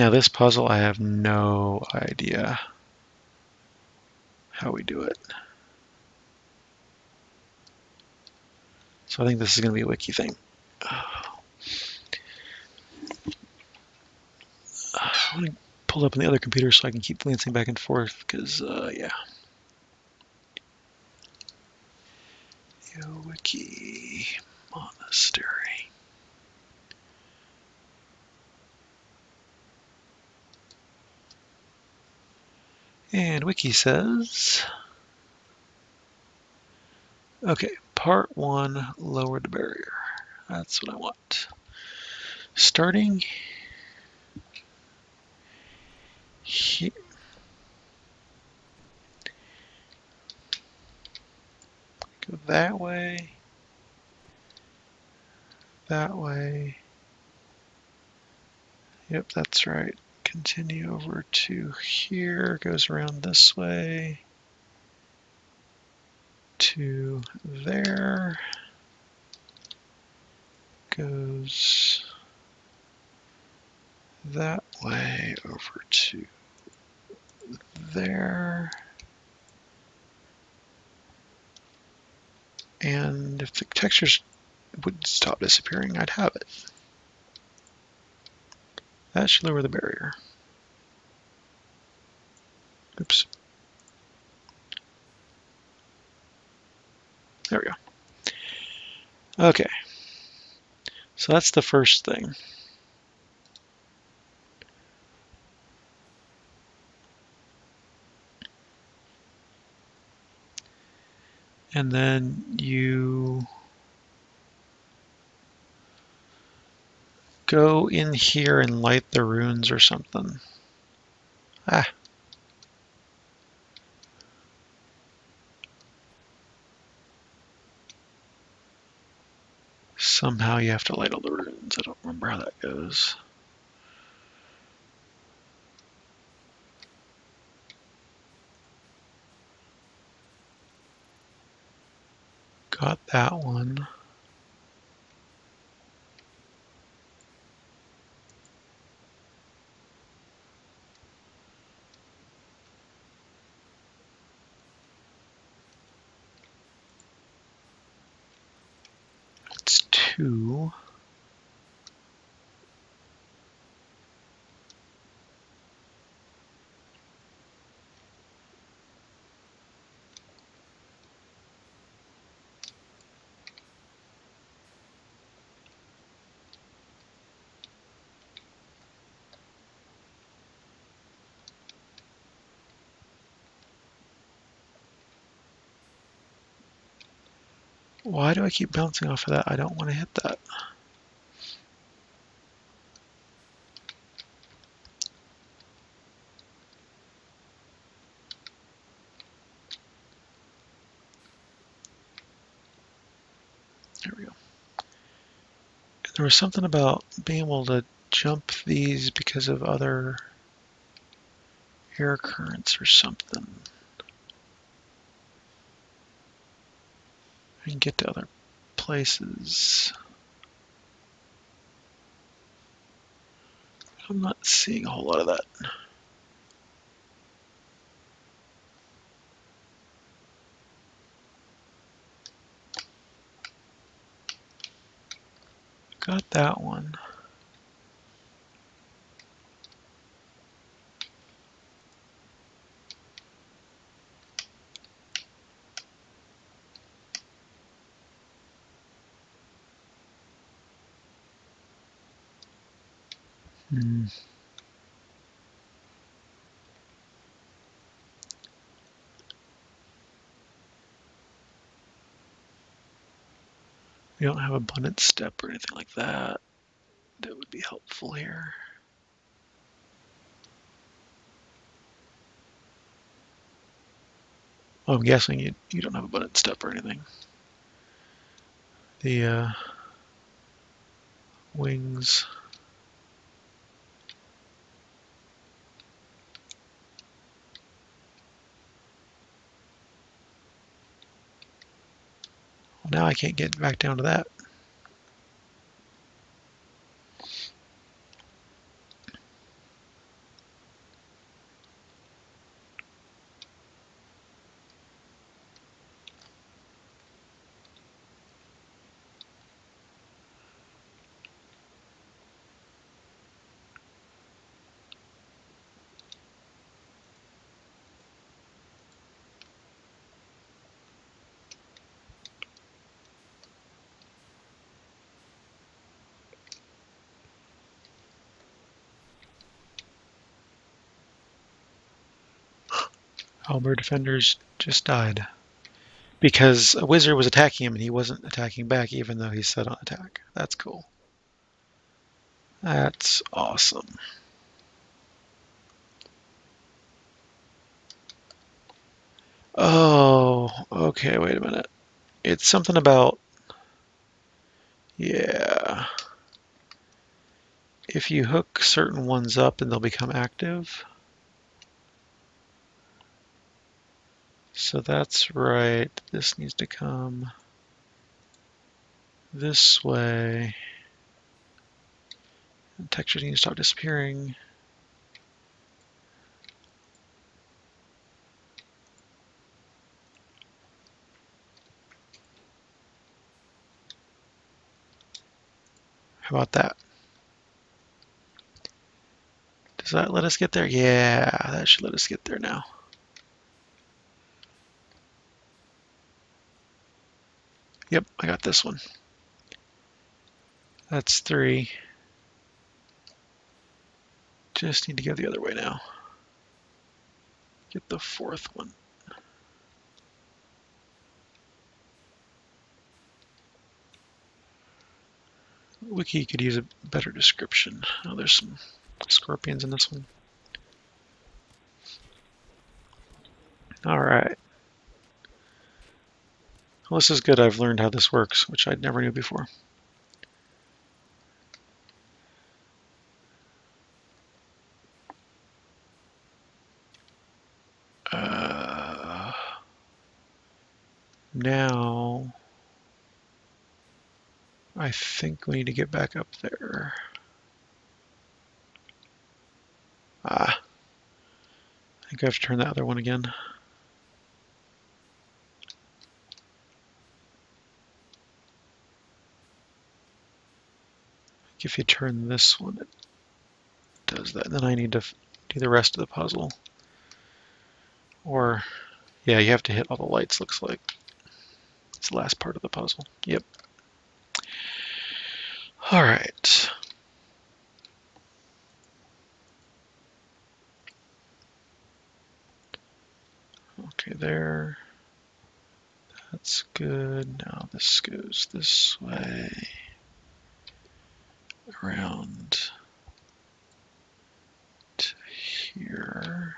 Now this puzzle, I have no idea how we do it. So I think this is going to be a wiki thing. I want to pull up on the other computer so I can keep glancing back and forth because, uh, yeah. Wiki Monastery. And Wiki says, okay, part one, lower the barrier. That's what I want. Starting here. Go that way, that way. Yep, that's right. Continue over to here, goes around this way to there, goes that way over to there. And if the textures would stop disappearing, I'd have it. That should lower the barrier. Oops. There we go. Okay. So that's the first thing. And then you go in here and light the runes or something. Ah. Somehow you have to light all the runes. I don't remember how that goes. Got that one. That's two. Why do I keep bouncing off of that? I don't want to hit that. There we go. There was something about being able to jump these because of other air currents or something. I can get to other places. I'm not seeing a whole lot of that. Got that one. Hmm. We don't have abundant step or anything like that. That would be helpful here. Well, I'm guessing you, you don't have abundant step or anything. The uh, wings. Now I can't get back down to that. Halberd defenders just died. Because a wizard was attacking him and he wasn't attacking back even though he set on attack. That's cool. That's awesome. Oh, okay, wait a minute. It's something about... Yeah. If you hook certain ones up and they'll become active. So that's right. This needs to come this way. Texture needs to stop disappearing. How about that? Does that let us get there? Yeah, that should let us get there now. Yep, I got this one. That's three. Just need to go the other way now. Get the fourth one. Wiki could use a better description. Oh, there's some scorpions in this one. All right. Well, this is good. I've learned how this works, which I never knew before. Uh, now, I think we need to get back up there. Ah, I think I have to turn the other one again. If you turn this one, it does that. Then I need to do the rest of the puzzle. Or, yeah, you have to hit all the lights, looks like. It's the last part of the puzzle. Yep. All right. Okay, there. That's good. Now this goes this way. Around to here.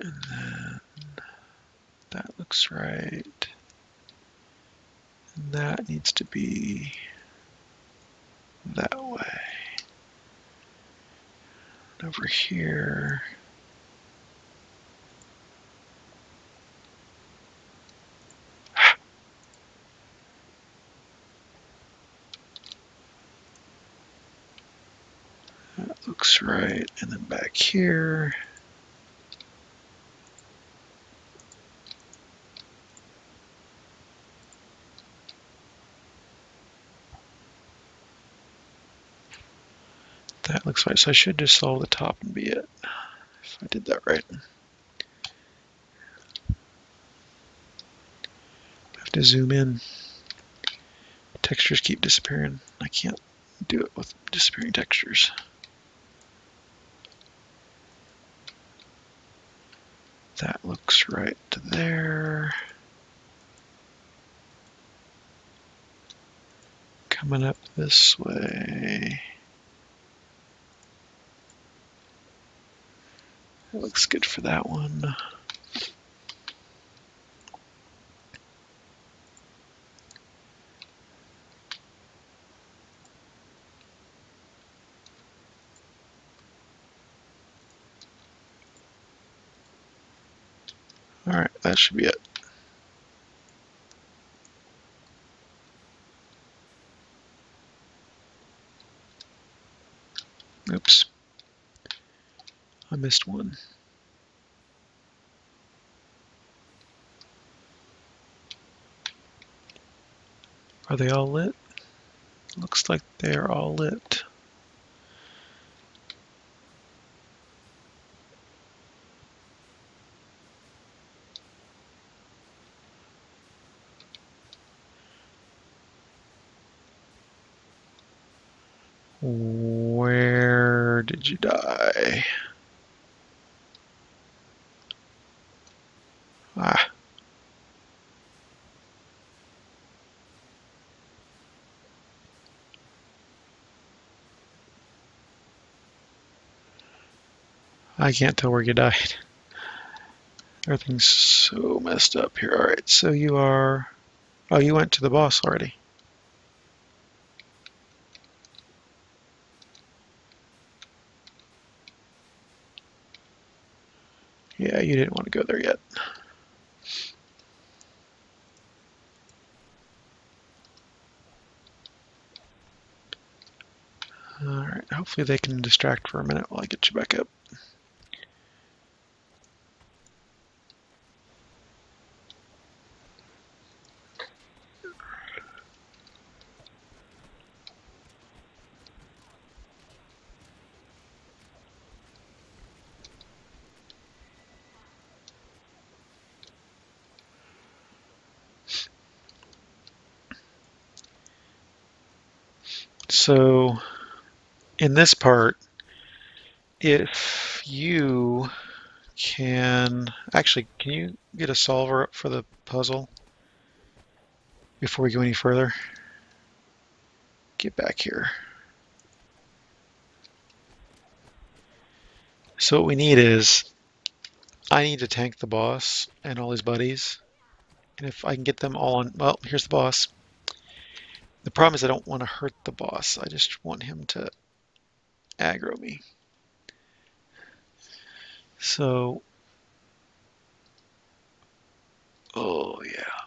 And then that looks right. And that needs to be that way. And over here. That looks right. And then back here. That looks right. So I should just solve the top and be it. If I did that right. I have to zoom in. Textures keep disappearing. I can't do it with disappearing textures. That looks right there. Coming up this way. That looks good for that one. All right, that should be it. Oops. I missed one. Are they all lit? Looks like they are all lit. I can't tell where you died. Everything's so messed up here. All right, so you are... Oh, you went to the boss already. Yeah, you didn't want to go there yet. Alright, hopefully they can distract for a minute while I get you back up. So in this part, if you can, actually, can you get a solver up for the puzzle before we go any further? Get back here. So what we need is, I need to tank the boss and all his buddies. And if I can get them all on, well, here's the boss. The problem is I don't want to hurt the boss. I just want him to aggro me. So, oh yeah.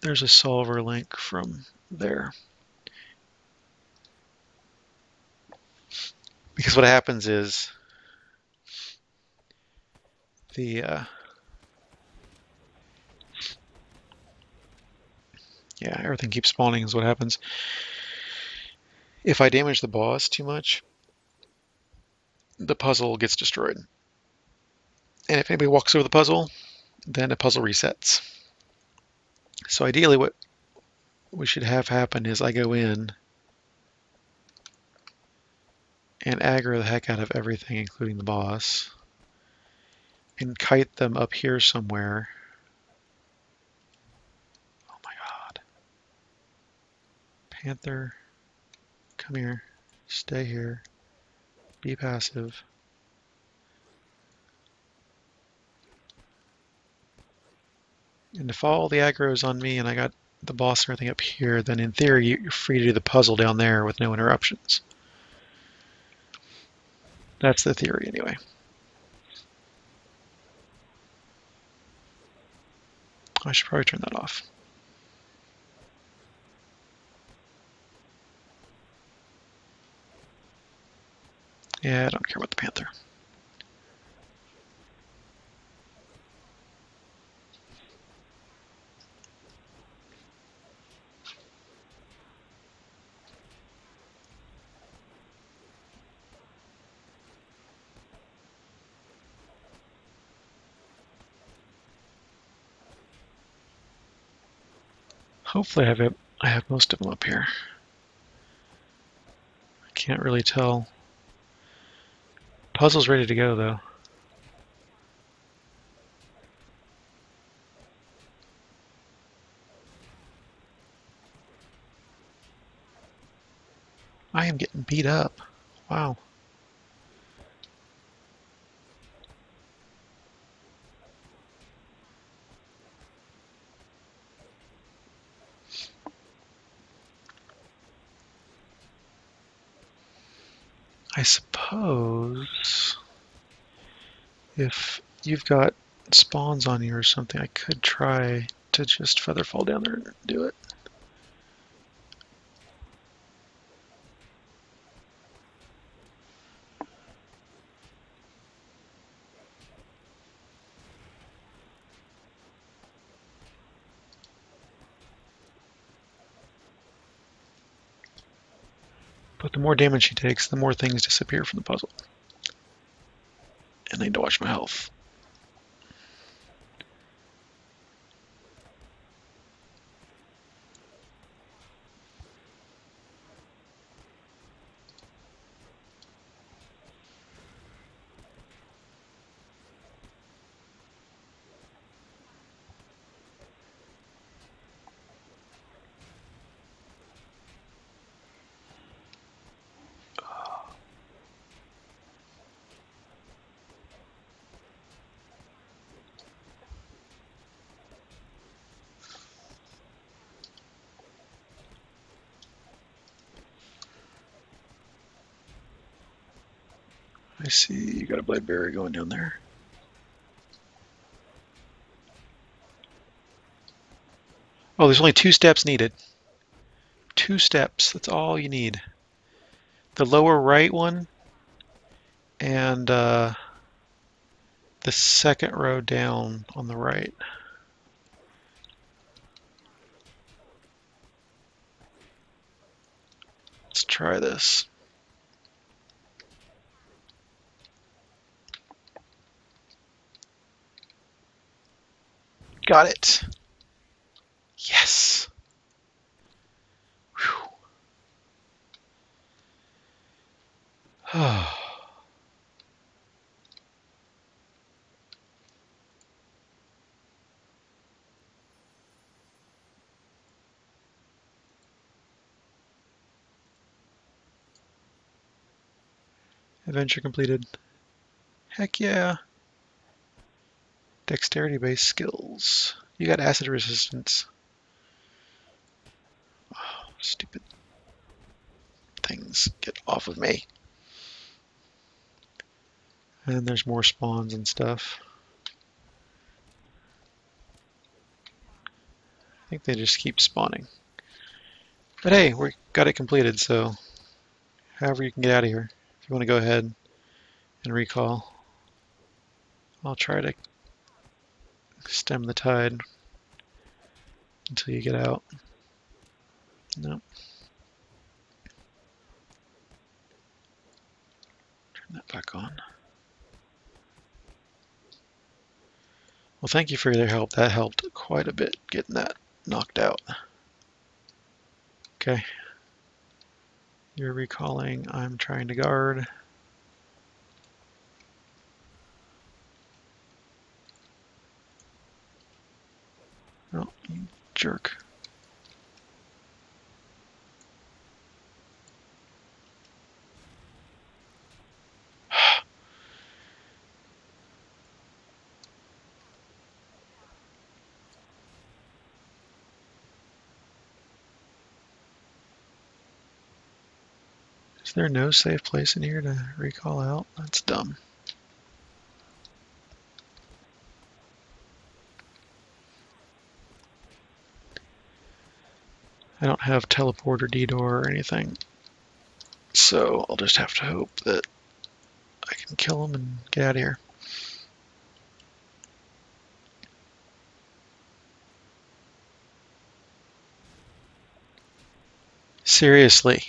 There's a solver link from there. Because what happens is the uh, Yeah, everything keeps spawning is what happens. If I damage the boss too much, the puzzle gets destroyed. And if anybody walks over the puzzle, then the puzzle resets. So ideally what we should have happen is I go in and aggro the heck out of everything, including the boss, and kite them up here somewhere Panther, come here, stay here, be passive. And if all the aggro is on me and I got the boss and everything up here, then in theory you're free to do the puzzle down there with no interruptions. That's the theory anyway. I should probably turn that off. Yeah, I don't care about the Panther. Hopefully I have, it, I have most of them up here. I can't really tell Puzzle's ready to go, though. I am getting beat up. Wow. I suppose if you've got spawns on you or something, I could try to just feather fall down there and do it. Damage he takes, the more things disappear from the puzzle. And I need to watch my health. I see you got a blade barrier going down there. Oh, there's only two steps needed. Two steps, that's all you need. the lower right one and uh, the second row down on the right. Let's try this. Got it. Yes. Adventure completed. Heck yeah. Dexterity based skills. You got acid resistance. Oh, stupid things. Get off of me. And there's more spawns and stuff. I think they just keep spawning. But hey, we got it completed, so however you can get out of here. If you want to go ahead and recall, I'll try to stem the tide until you get out. Nope. Turn that back on. Well, thank you for your help. That helped quite a bit getting that knocked out. Okay. You're recalling. I'm trying to guard. Oh, you jerk. Is there no safe place in here to recall out? That's dumb. I don't have teleport or D-door or anything. So I'll just have to hope that I can kill him and get out of here. Seriously.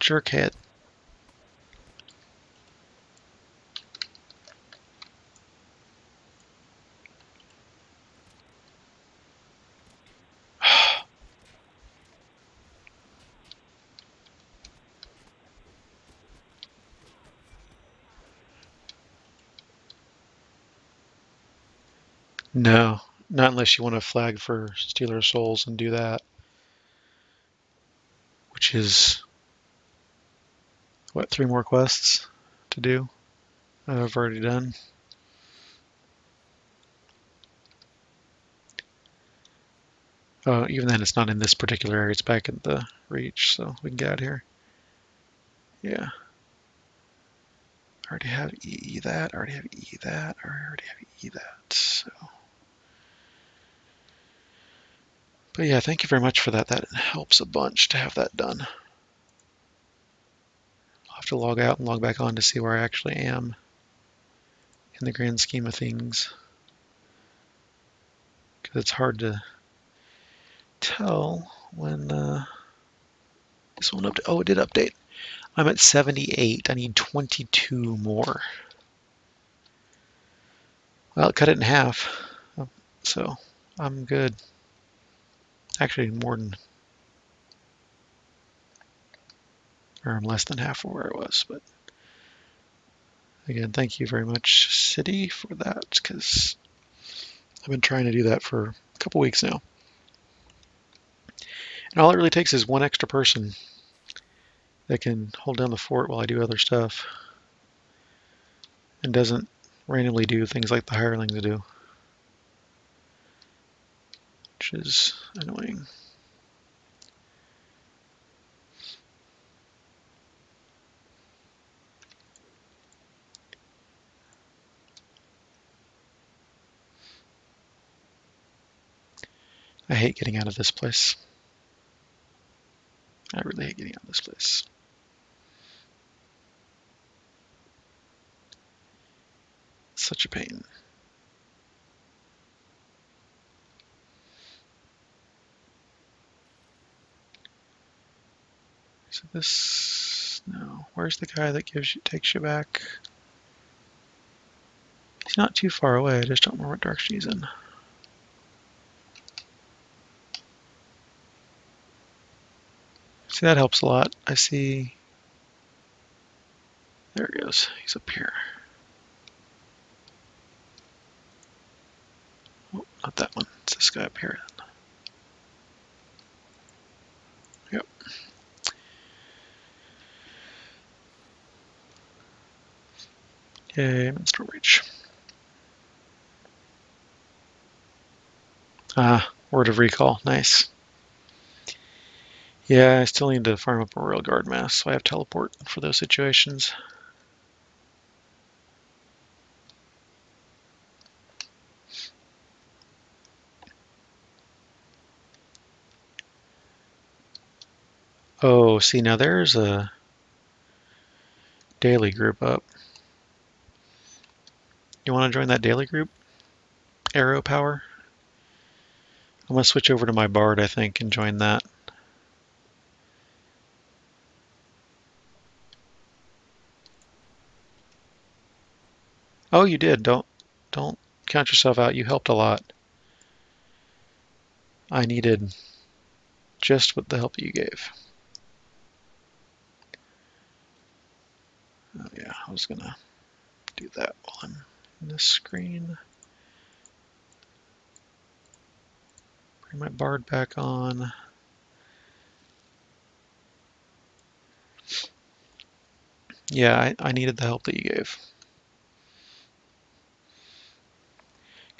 Jerkhead. No, not unless you want to flag for Stealer Souls and do that. Which is, what, three more quests to do? I've already done. Oh, even then it's not in this particular area, it's back in the reach, so we can get out here. Yeah. I already have E that, I already have E that, I already have E that, so. But yeah, thank you very much for that. That helps a bunch to have that done. I'll have to log out and log back on to see where I actually am in the grand scheme of things. Because it's hard to tell when uh, this one update. Oh, it did update. I'm at 78. I need 22 more. Well, it cut it in half. So I'm good. Actually, more than, or I'm less than half of where I was. But again, thank you very much, City, for that, because I've been trying to do that for a couple weeks now. And all it really takes is one extra person that can hold down the fort while I do other stuff and doesn't randomly do things like the hirelings do. Which is annoying. I hate getting out of this place. I really hate getting out of this place. Such a pain. So this, no, where's the guy that gives you, takes you back? He's not too far away, I just don't know what direction he's in. See, that helps a lot. I see, there he goes, he's up here. Oh, not that one, it's this guy up here. Yep. Reach. Ah, word of recall, nice. Yeah, I still need to farm up a Royal Guard mass, so I have teleport for those situations. Oh, see, now there's a daily group up. You want to join that daily group? Arrow Power? I'm going to switch over to my Bard, I think, and join that. Oh, you did. Don't don't count yourself out. You helped a lot. I needed just what the help you gave. Oh yeah, I was gonna do that while I'm this screen. Bring my bard back on. Yeah, I, I needed the help that you gave.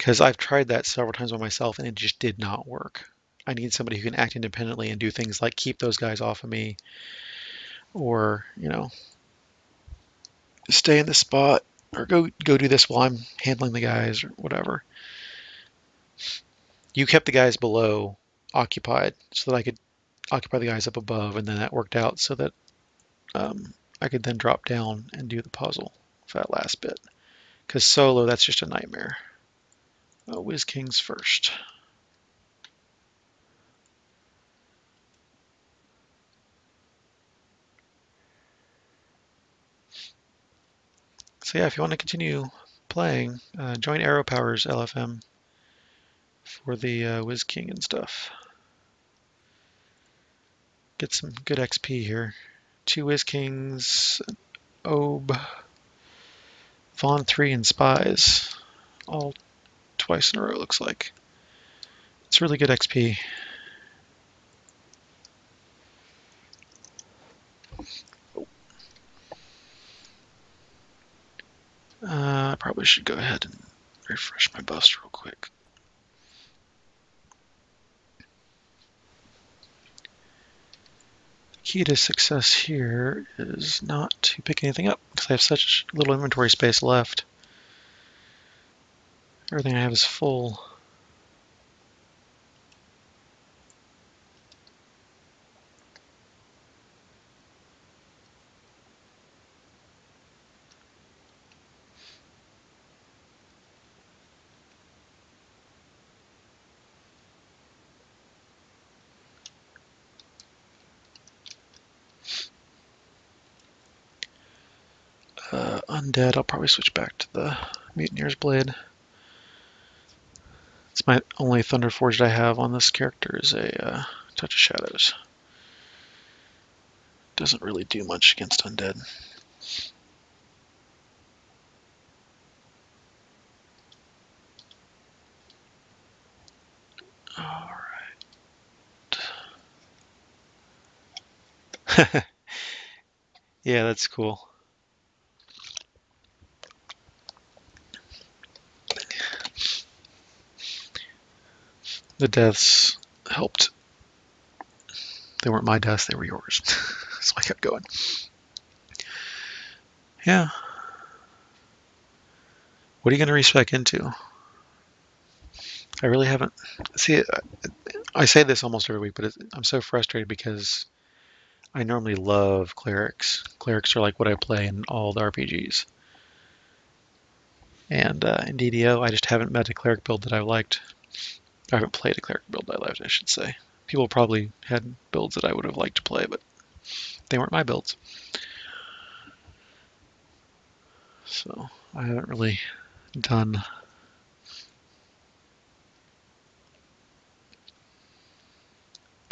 because I've tried that several times by myself and it just did not work. I need somebody who can act independently and do things like keep those guys off of me or, you know, stay in the spot or go go do this while I'm handling the guys or whatever. You kept the guys below occupied so that I could occupy the guys up above and then that worked out so that um, I could then drop down and do the puzzle for that last bit. Because solo, that's just a nightmare. Uh, Wiz Kings first. So yeah, if you want to continue playing, uh, join Arrow Powers LFM for the uh, Wiz King and stuff. Get some good XP here. Two Wiz Kings, Obe, Vaughn 3, and Spies. All twice in a row, looks like. It's really good XP. Uh, I probably should go ahead and refresh my bust real quick. The key to success here is not to pick anything up because I have such little inventory space left. Everything I have is full. Uh, undead, I'll probably switch back to the Mutineer's Blade. It's my only Thunder Forged I have on this character is a uh, Touch of Shadows. Doesn't really do much against undead. Alright. yeah, that's cool. The deaths helped. They weren't my deaths, they were yours. so I kept going. Yeah. What are you going to respec into? I really haven't. See, I say this almost every week, but I'm so frustrated because I normally love clerics. Clerics are like what I play in all the RPGs. And uh, in DDO, I just haven't met a cleric build that I liked. I haven't played a cleric build I liked, I should say. People probably had builds that I would have liked to play, but they weren't my builds. So I haven't really done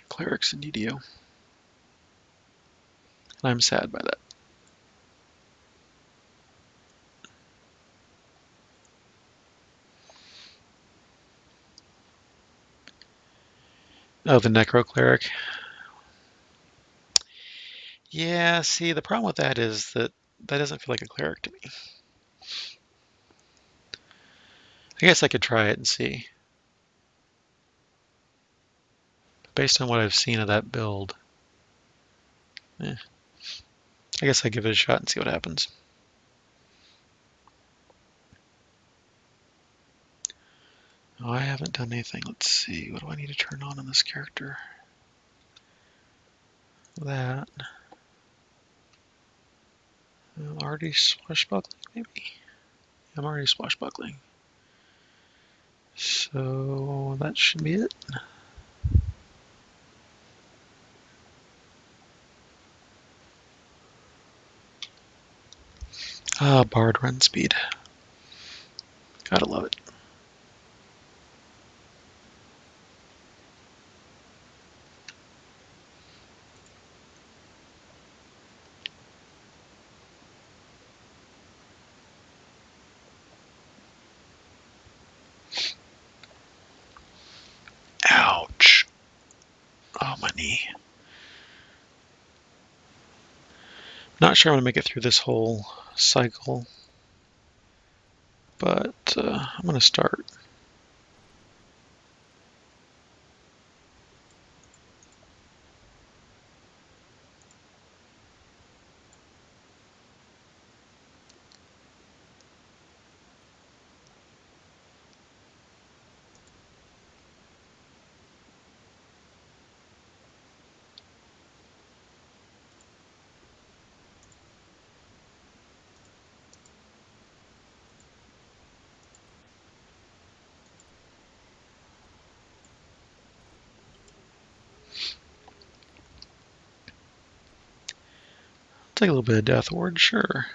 clerics in DDO. And I'm sad by that. Oh, the Necro Cleric. Yeah, see, the problem with that is that that doesn't feel like a cleric to me. I guess I could try it and see. Based on what I've seen of that build, eh, I guess I give it a shot and see what happens. Oh, I haven't done anything. Let's see. What do I need to turn on in this character? That. I'm already swashbuckling, maybe? I'm already swashbuckling. So that should be it. Ah, Bard run speed. Gotta love it. Ouch. Oh, my knee. Not sure I'm going to make it through this whole cycle, but uh, I'm going to start. Take a little bit of Death Ward, sure.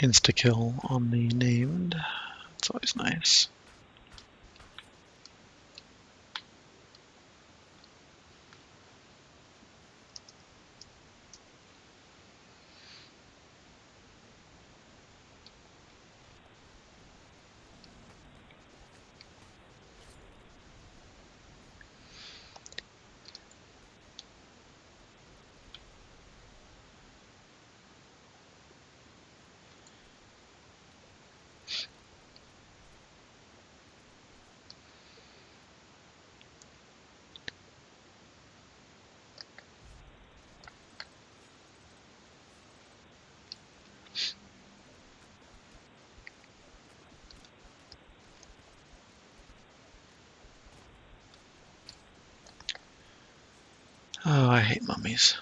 Insta-kill on the named. That's always nice. Oh, I hate mummies.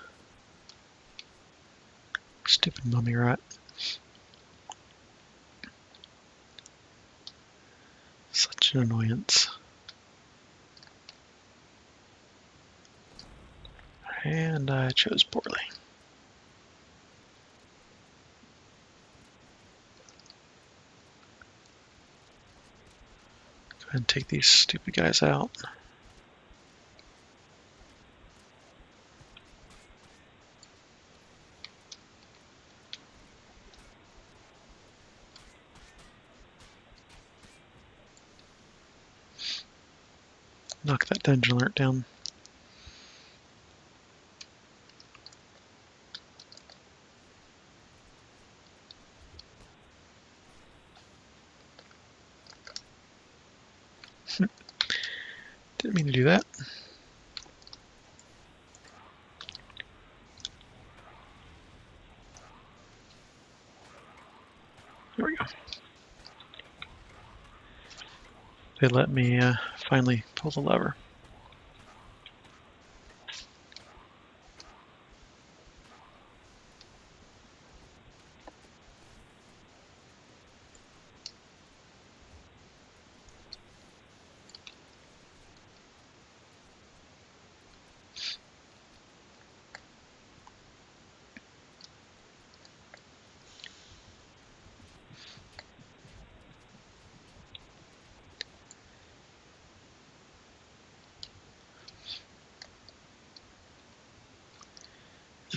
Stupid mummy rot. Such an annoyance. And I chose poorly. Go ahead and take these stupid guys out. Dungeon alert down. Didn't mean to do that. There we go. They let me uh, finally pull the lever.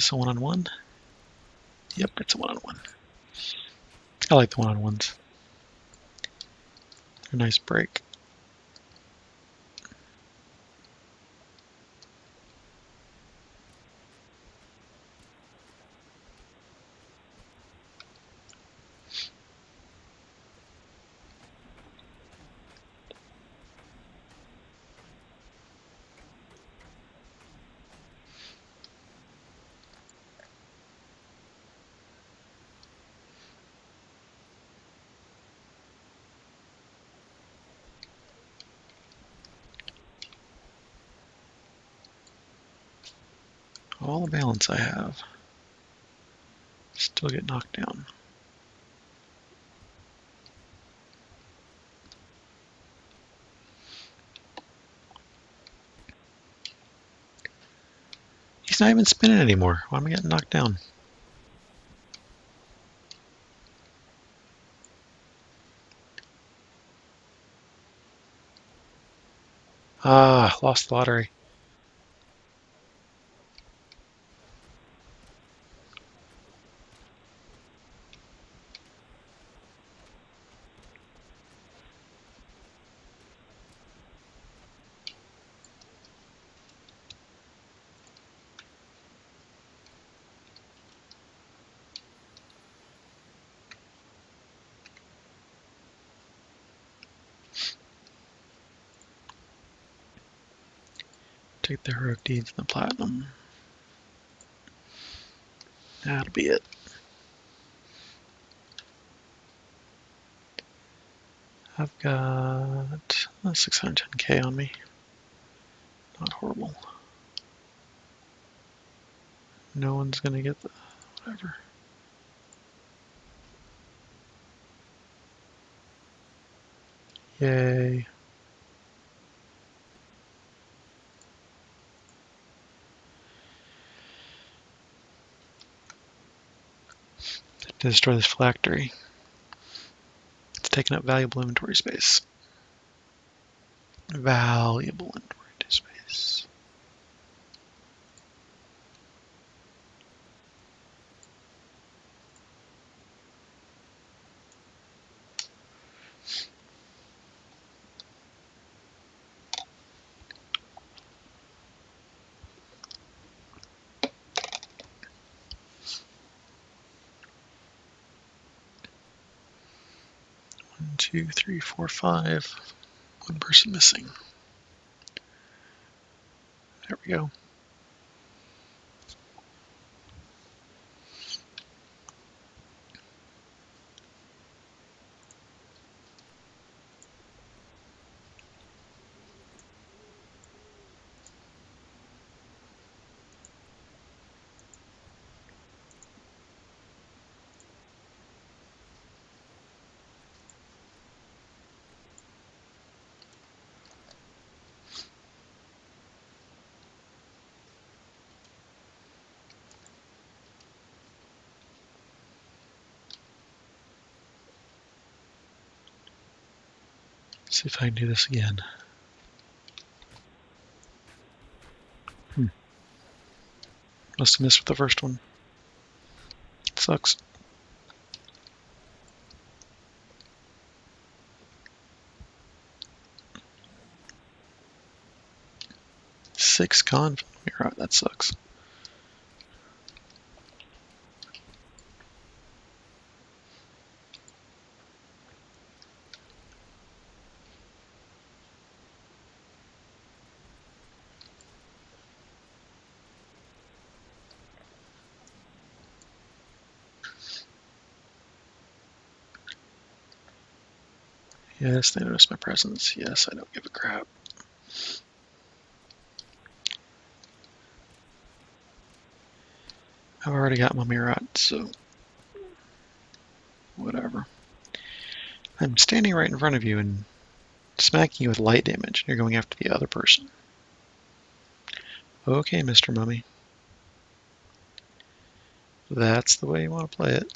This a one-on-one? Yep, it's a one-on-one. I like the one-on-ones. A nice break. all the balance I have, still get knocked down. He's not even spinning anymore. Why am I getting knocked down? Ah, lost lottery. Take the deeds and the platinum. That'll be it. I've got uh, 610k on me. Not horrible. No one's gonna get the whatever. Yay. To destroy this phylactery. It's taking up valuable inventory space. Valuable inventory space. One, two, three, four, five. One person missing. There we go. See if I can do this again. Hmm. Must have missed with the first one. Sucks. Six con. That sucks. Yes, they notice my presence. Yes, I don't give a crap. I've already got my Murat, so whatever. I'm standing right in front of you and smacking you with light damage, and you're going after the other person. Okay, Mr. Mummy. That's the way you want to play it.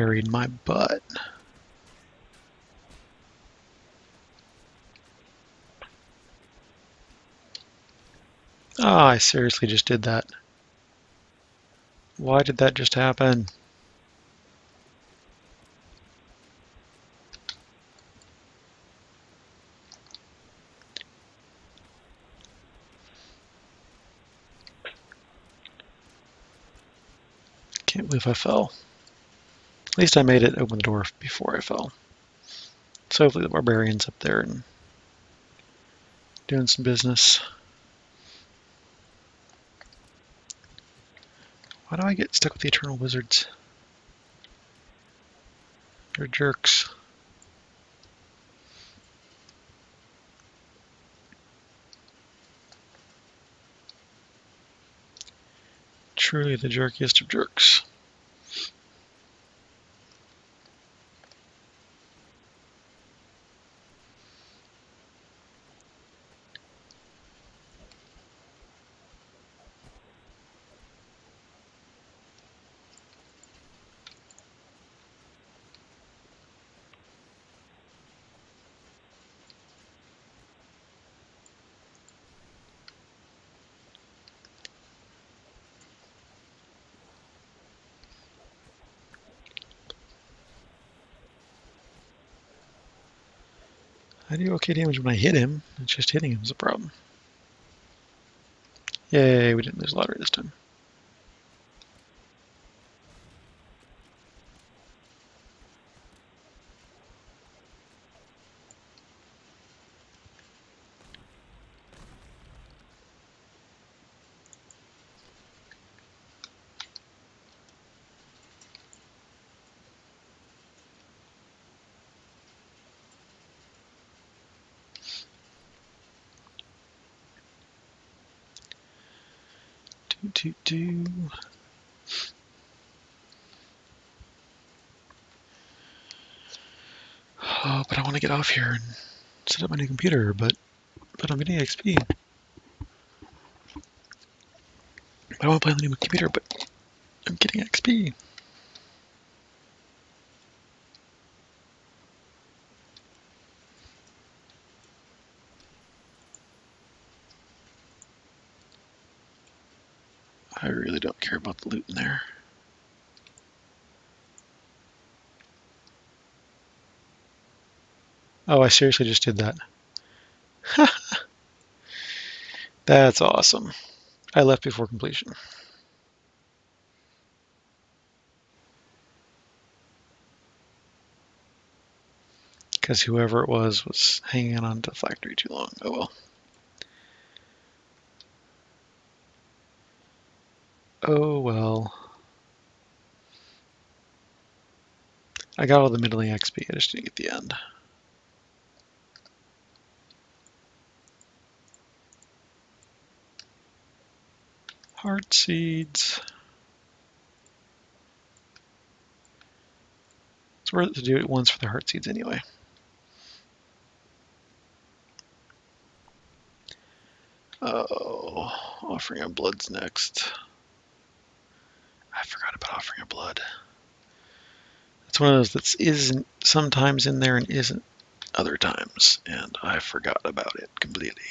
Harried my butt. Oh, I seriously just did that. Why did that just happen? Can't believe I fell. At least I made it open the door before I fell. So hopefully the barbarian's up there and doing some business. Why do I get stuck with the Eternal Wizards? They're jerks. Truly the jerkiest of jerks. I do okay damage when I hit him. It's just hitting him is a problem. Yay, we didn't lose lottery this time. Do, do, do. Oh, but I want to get off here and set up my new computer, but but I'm getting XP. I don't want to play on the new computer, but I'm getting XP. I really don't care about the loot in there. Oh, I seriously just did that. That's awesome. I left before completion. Because whoever it was was hanging on to phylactery too long. Oh well. Oh well. I got all the middling XP, I just didn't get the end. Heart seeds. It's worth it to do it once for the heart seeds anyway. Oh, offering of blood's next. I forgot about offering of blood. It's one of those that isn't sometimes in there and isn't other times, and I forgot about it completely.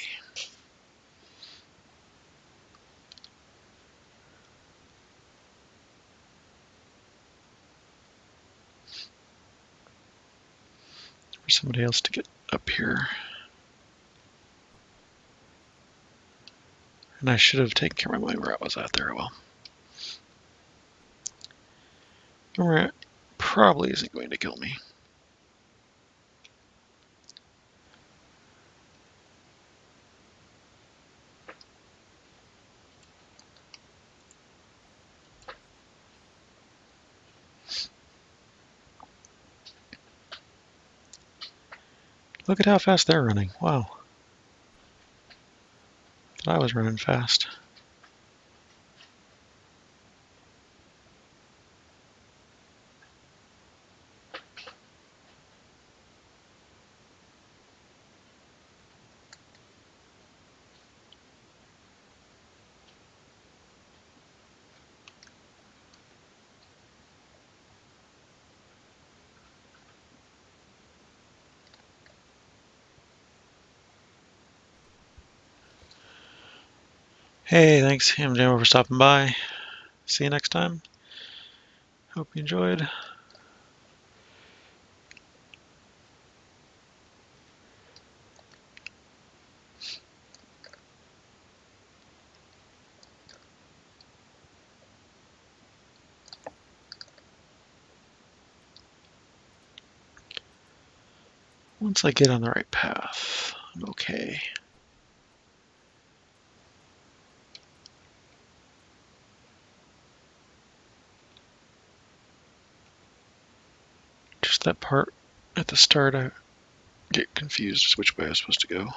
For somebody else to get up here. And I should have taken care of my where I was at there. Oh well, Rat probably isn't going to kill me. Look at how fast they're running. Wow. I was running fast. Hey, thanks, Jammer, for stopping by. See you next time. Hope you enjoyed. Once I get on the right path, I'm okay. That part at the start, I get confused which way I'm supposed to go.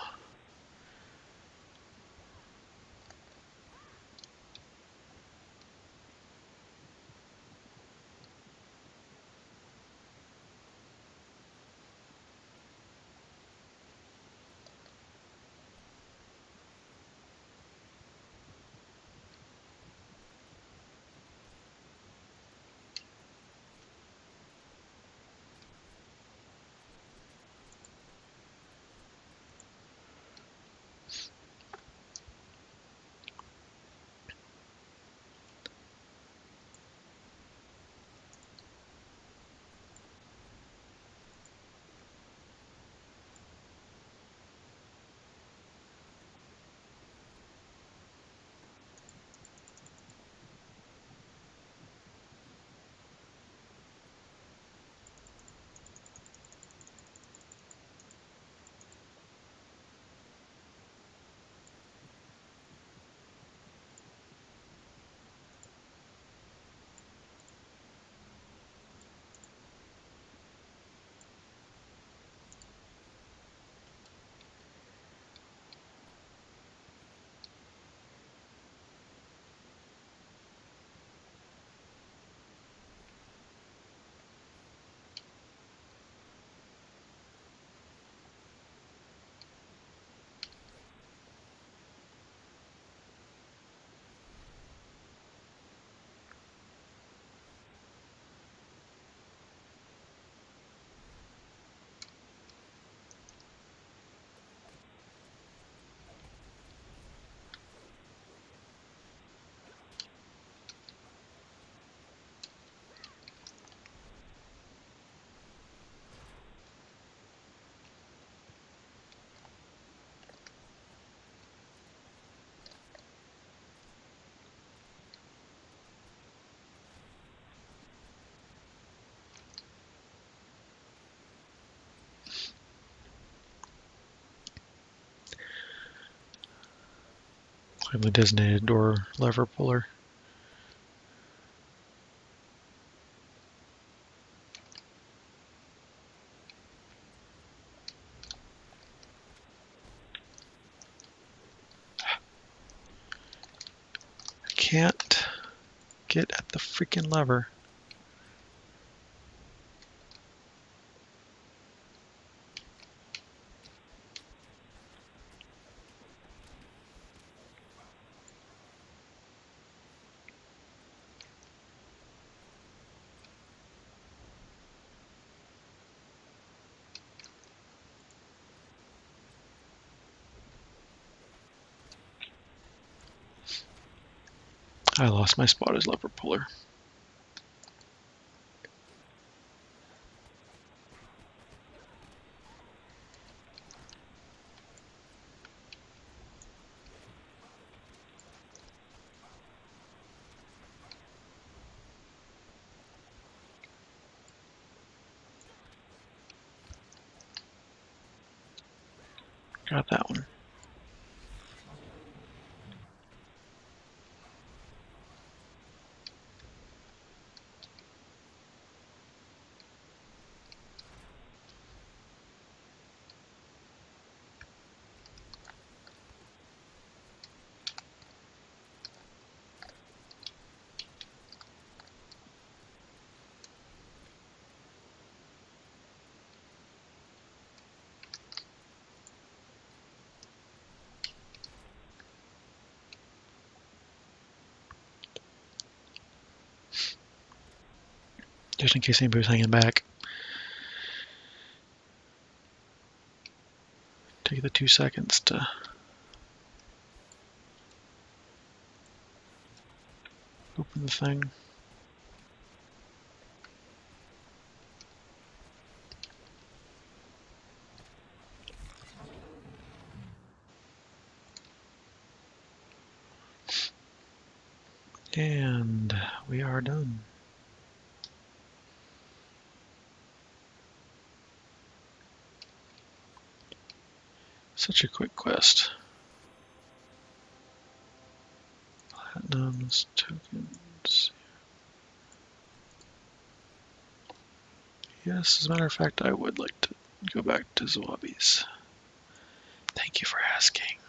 The designated door lever puller. I can't get at the freaking lever. I lost my spot as lever puller. Got that one. Just in case anybody's hanging back. Take the two seconds to open the thing. And we are done. Such a quick quest. Platinums, tokens. Yes, as a matter of fact, I would like to go back to Zwabi's. Thank you for asking.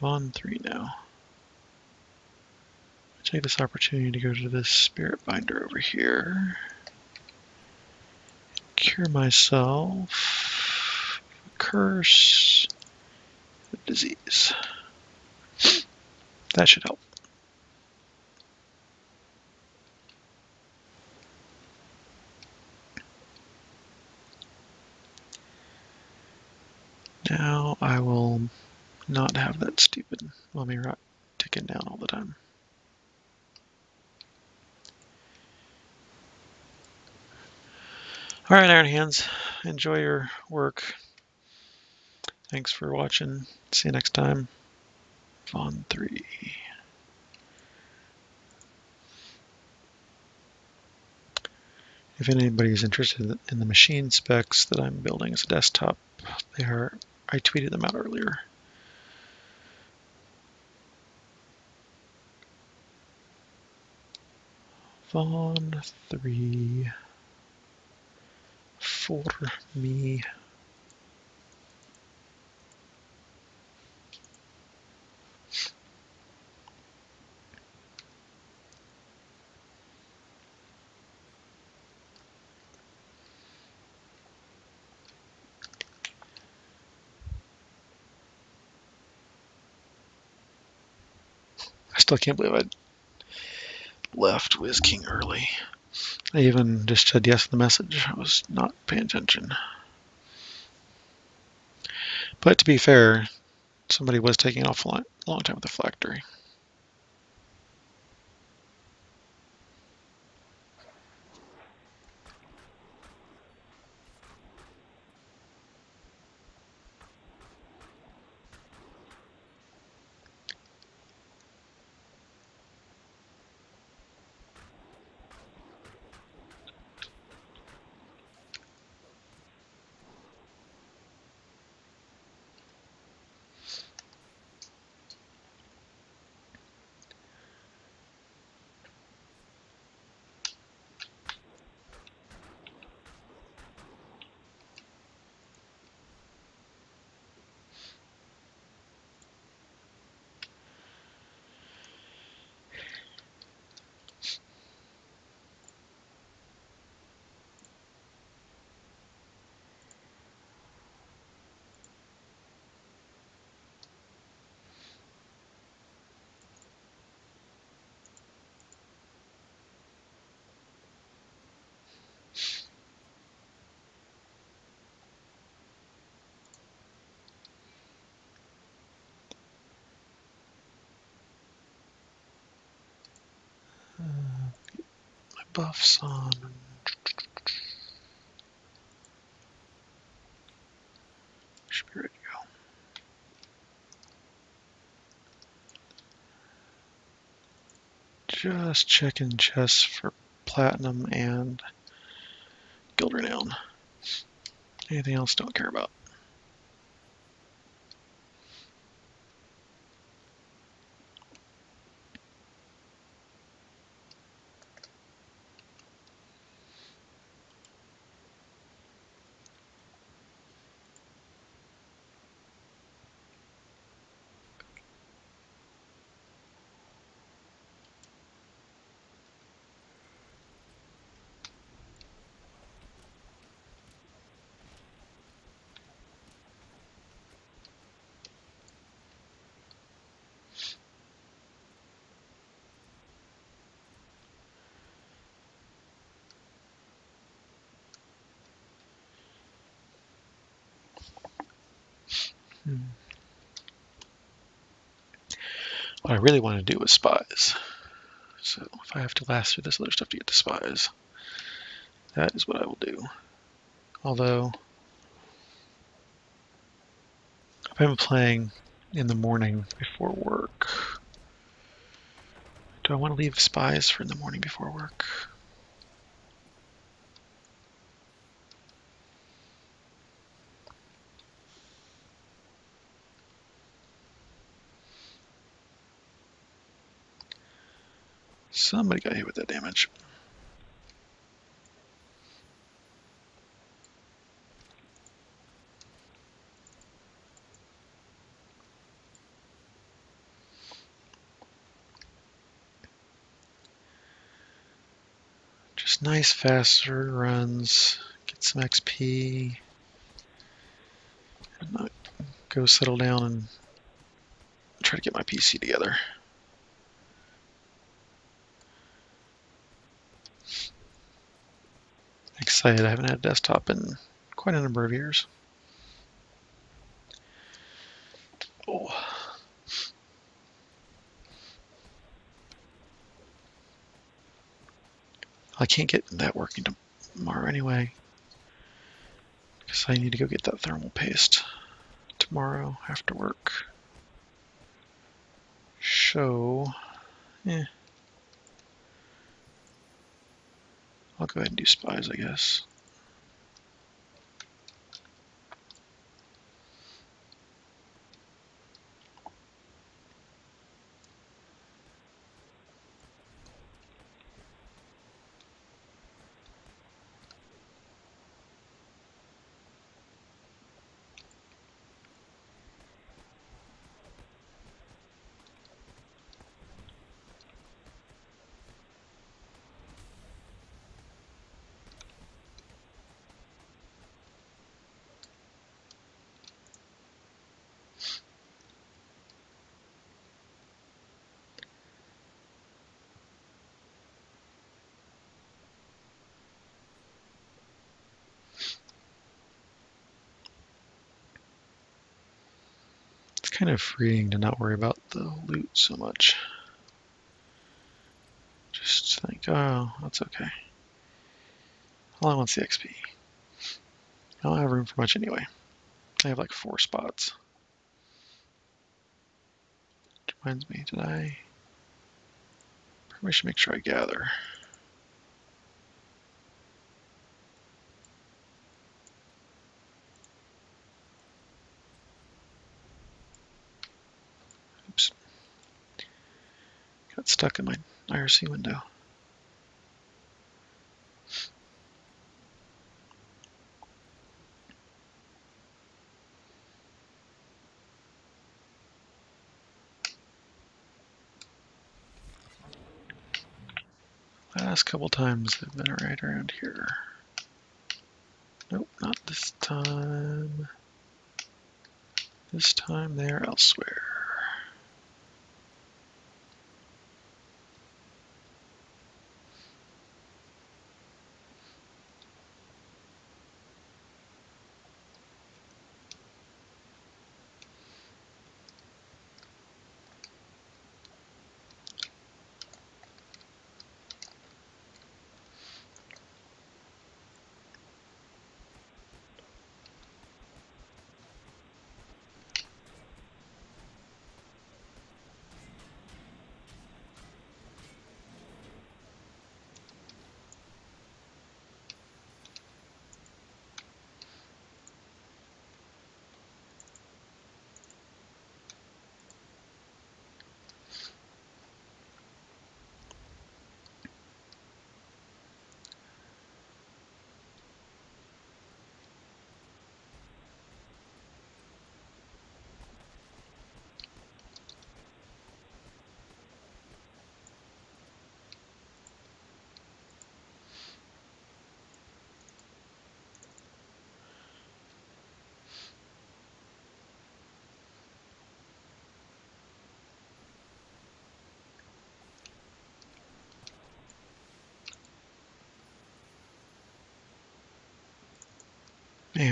Vaughn 3 now. Take this opportunity to go to this spirit binder over here. Cure myself. Curse. The disease. That should help. Now I will not have that stupid mummy rot ticking down all the time. All right, Iron Hands, enjoy your work. Thanks for watching. See you next time. Vaughn 3. If anybody is interested in the machine specs that I'm building as a desktop, they are I tweeted them out earlier. Vaughn 3 for me. I still can't believe I left Wiz King early. I even just said yes to the message. I was not paying attention. But to be fair, somebody was taking off a long, long time with the phylactery. on. Just checking chests for platinum and guild renown. Anything else don't care about. Really want to do is spies. So if I have to last through this other stuff to get to spies, that is what I will do. Although, I've been playing in the morning before work. Do I want to leave spies for in the morning before work? Somebody got hit with that damage. Just nice faster runs, get some XP, and not go settle down and try to get my PC together. I haven't had a desktop in quite a number of years. Oh. I can't get that working tomorrow anyway. Because I need to go get that thermal paste tomorrow after work. Show. Yeah. I'll go ahead and do spies, I guess. Kind of freeing to not worry about the loot so much. Just think, oh, that's okay. All I want's the XP. I don't have room for much anyway. I have like four spots. Which reminds me, did I... Probably should make sure I gather. Stuck in my IRC window. Last couple times I've been right around here. Nope, not this time. This time they're elsewhere.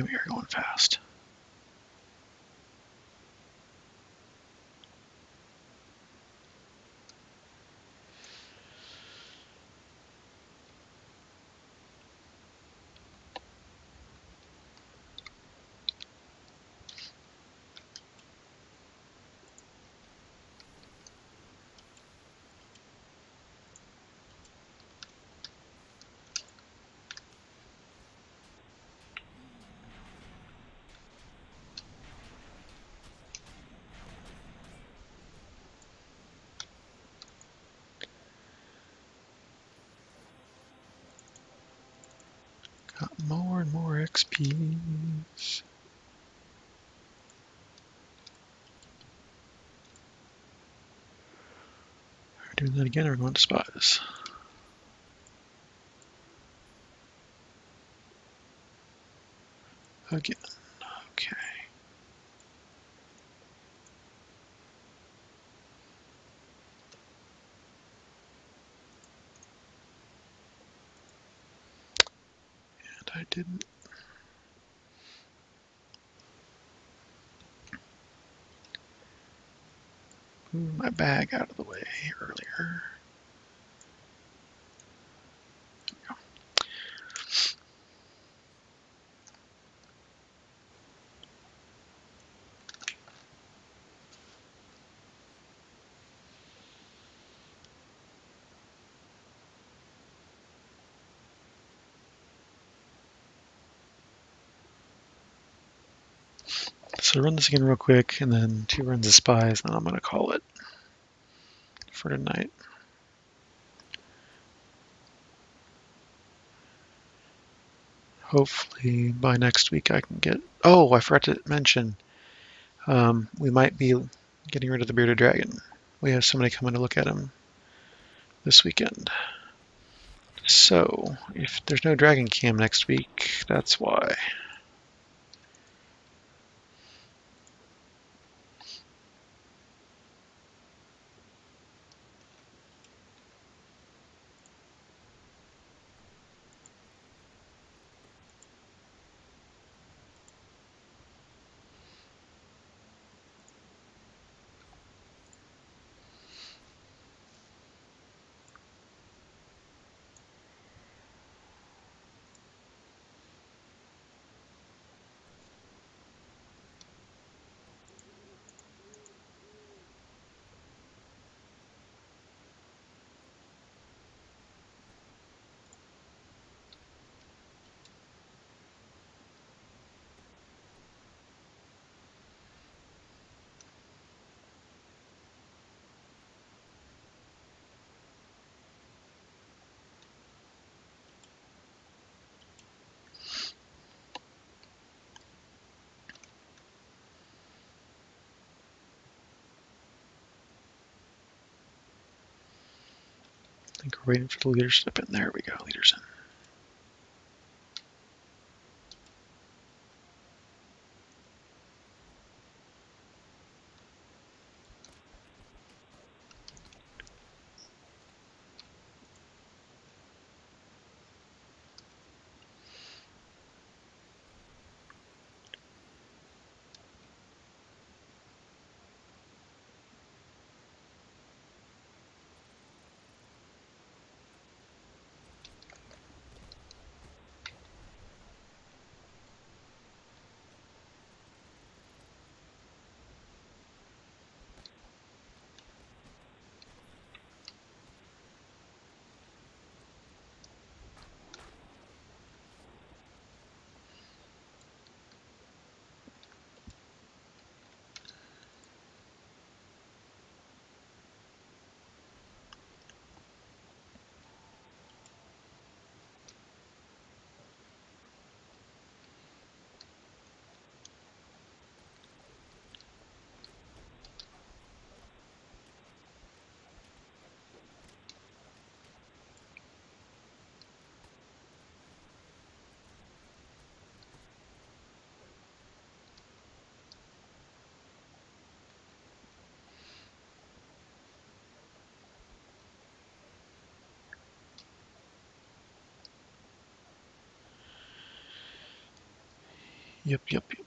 We are going fast. Got more and more XPs. We're doing that again, we're going to spies. Again, okay. And I didn't move my bag out of the way earlier. So run this again real quick, and then two runs of spies, and then I'm going to call it for tonight. Hopefully by next week I can get... Oh, I forgot to mention, um, we might be getting rid of the bearded dragon. We have somebody coming to look at him this weekend. So, if there's no dragon cam next week, that's why. We're waiting for the leaders to step in. There we go, leaders in. Yep, yep, yep.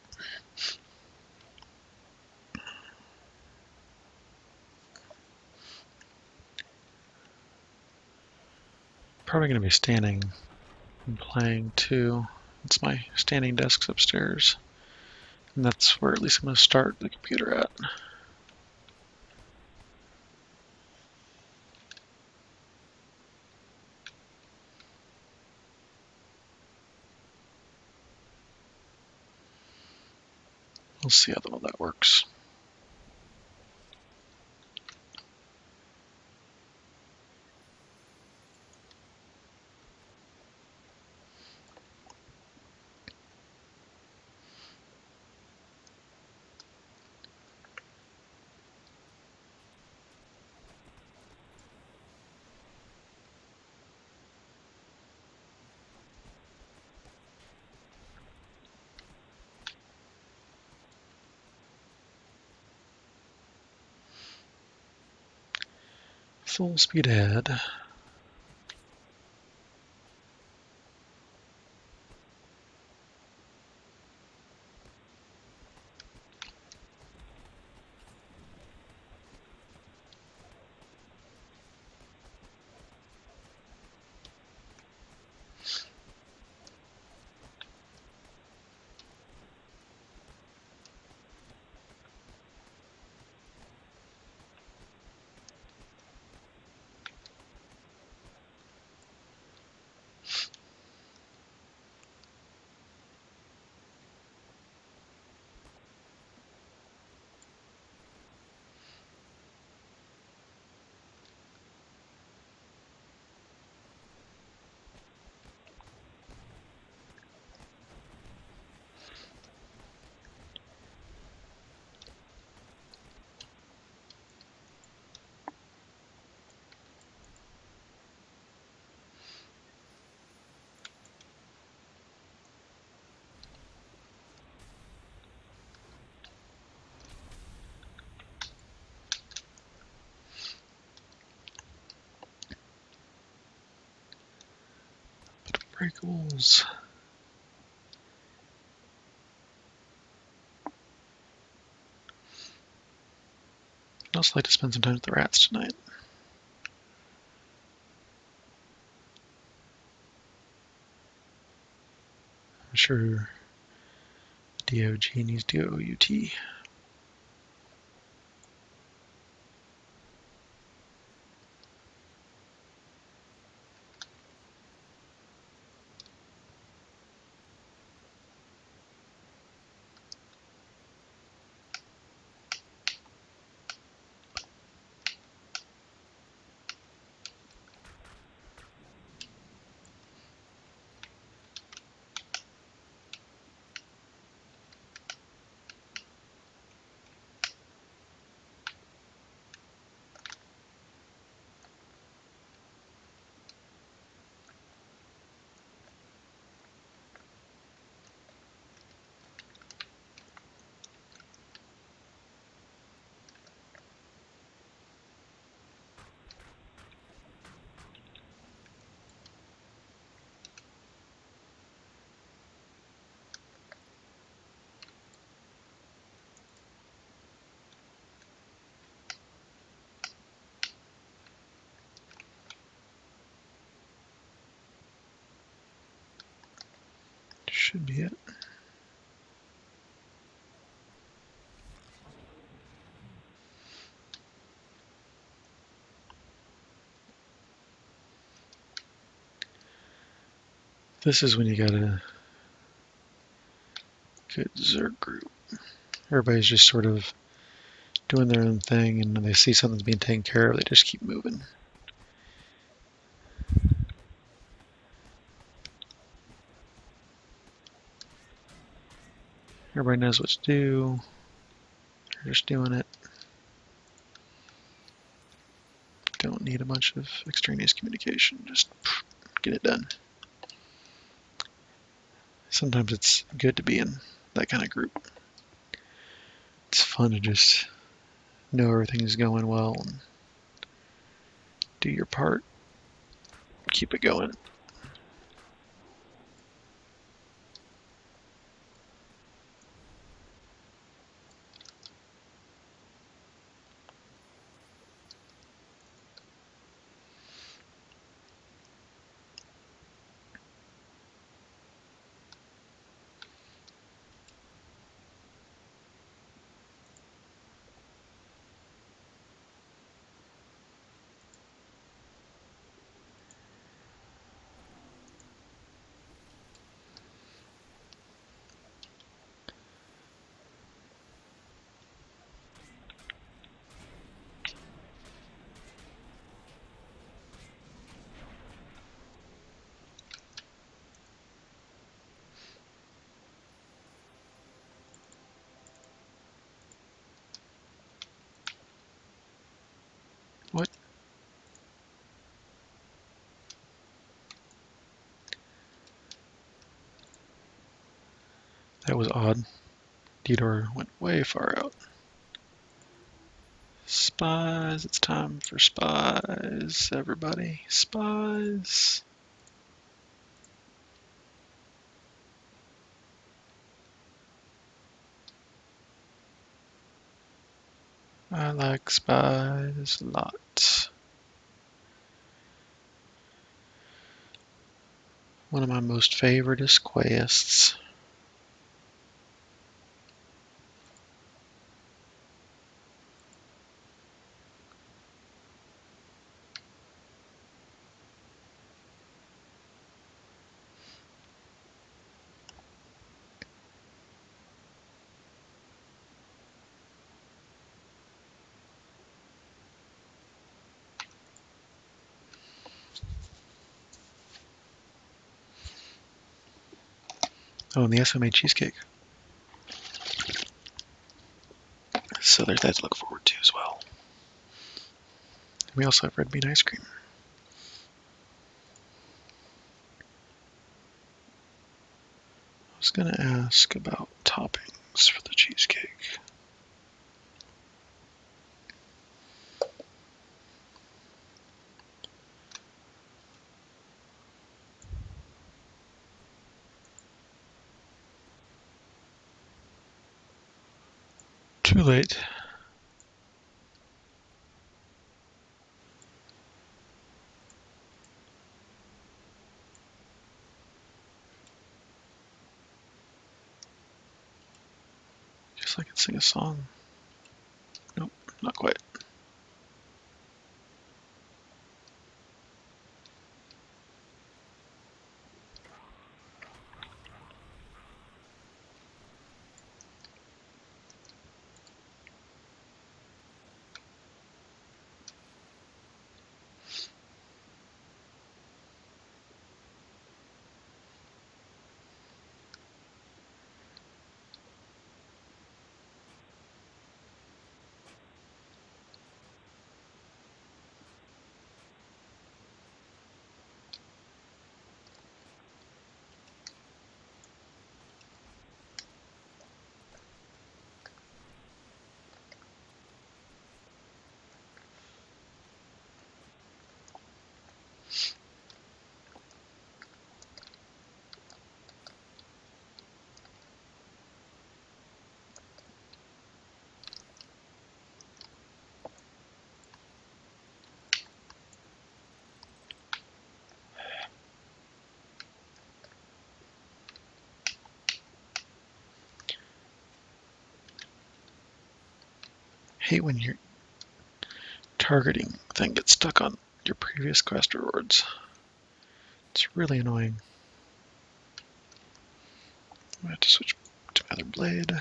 Probably going to be standing and playing too. It's my standing desks upstairs. And that's where at least I'm going to start the computer at. See how all that works. Full Breakables. I'd also like to spend some time with the rats tonight. I'm sure DOG needs DOUT. Should be it. This is when you got a good Zerg group. Everybody's just sort of doing their own thing, and when they see something's being taken care of, they just keep moving. Everybody knows what to do. They're just doing it. Don't need a bunch of extraneous communication. Just get it done. Sometimes it's good to be in that kind of group. It's fun to just know everything is going well and do your part. Keep it going. That was odd. Detour went way far out. Spies, it's time for spies, everybody. Spies. I like spies a lot. One of my most favoriteest quests. Oh, and the SMA cheesecake. So there's that to look forward to as well. We also have red bean ice cream. I was going to ask about toppings for the cheesecake. Late. Guess I can sing a song. Nope, not quite. Hate when your targeting thing gets stuck on your previous quest rewards. It's really annoying. I have to switch to my other blade.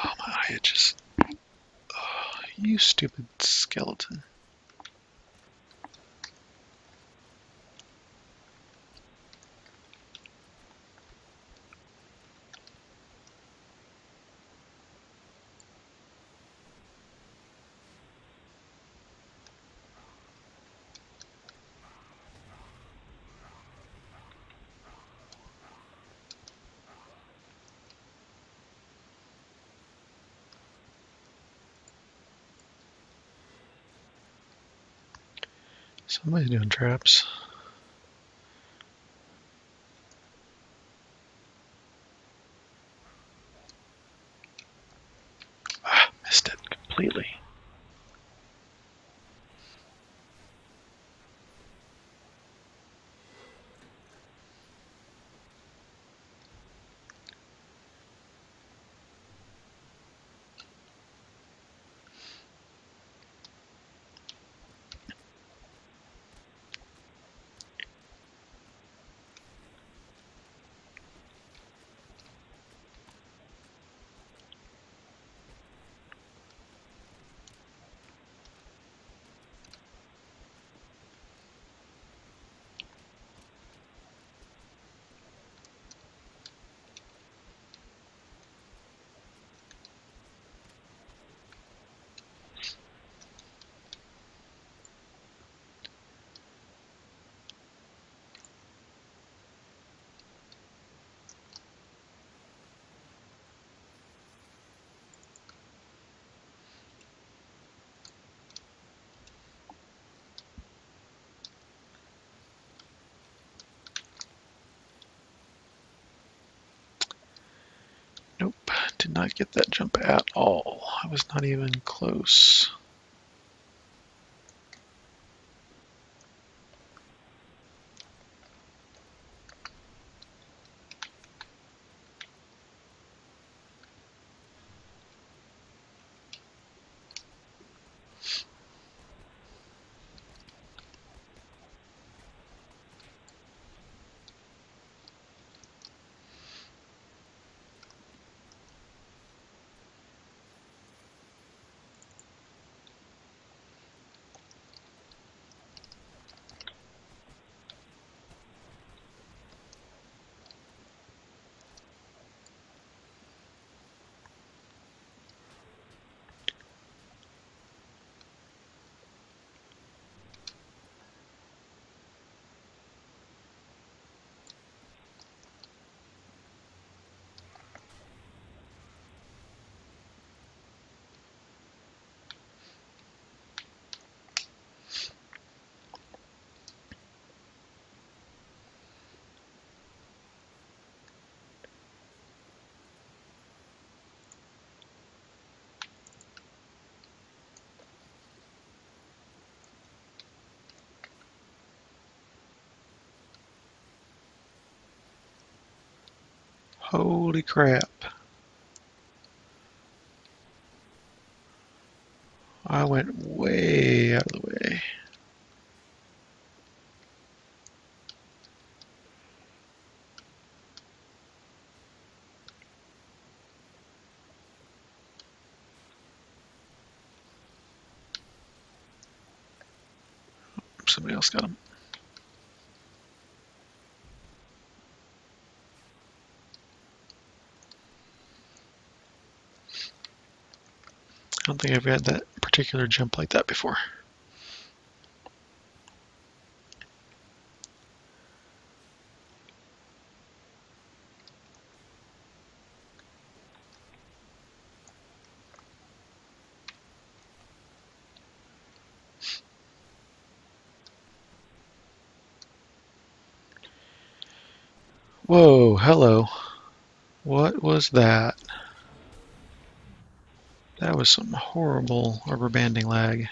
Oh, my eye itches. Oh, you stupid skeleton. Somebody's doing traps. Nope, did not get that jump at all. I was not even close. Holy crap. I went way out of the way. Somebody else got him. Don't think I've had that particular jump like that before. Whoa, hello. What was that? That was some horrible rubber banding lag.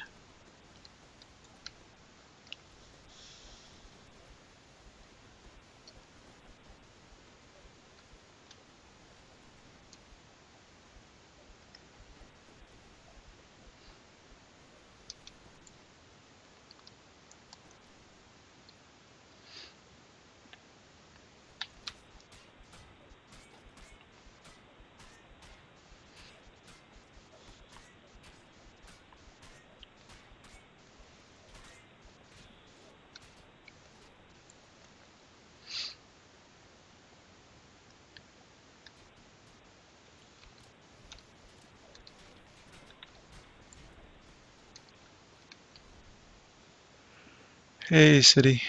Hey, city.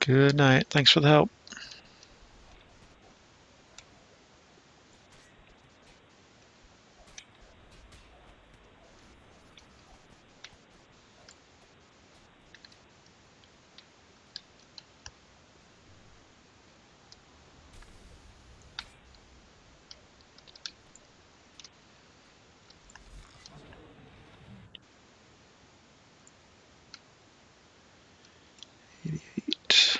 Good night. Thanks for the help. Eighty-eight.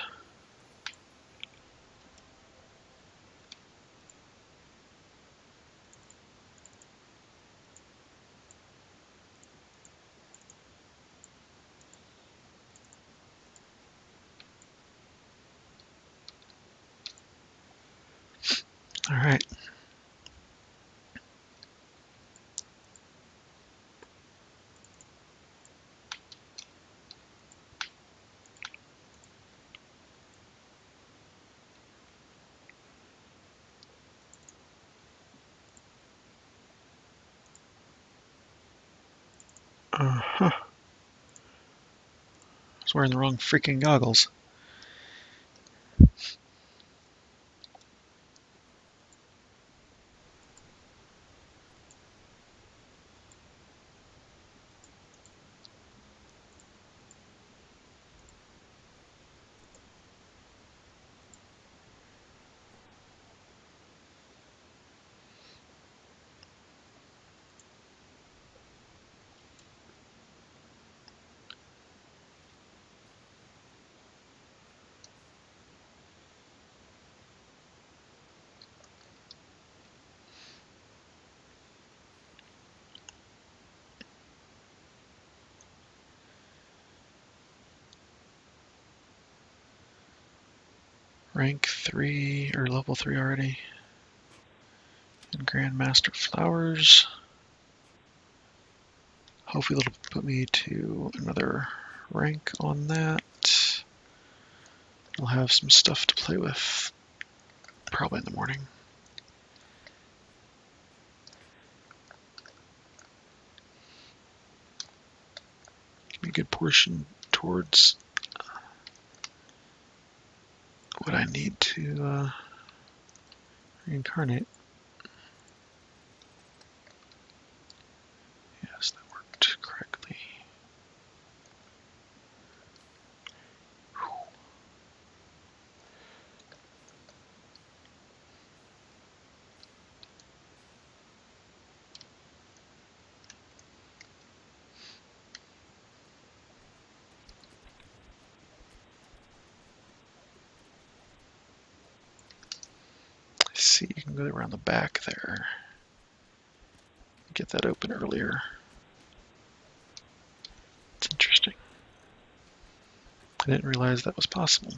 All right. Uh-huh. I was wearing the wrong freaking goggles. Rank 3 or level 3 already. And Grandmaster Flowers. Hopefully it'll put me to another rank on that. I'll have some stuff to play with probably in the morning. Give me a good portion towards what I need to uh, reincarnate. Yes, that worked correctly. see, you can go around the back there. Get that open earlier. It's interesting. I didn't realize that was possible.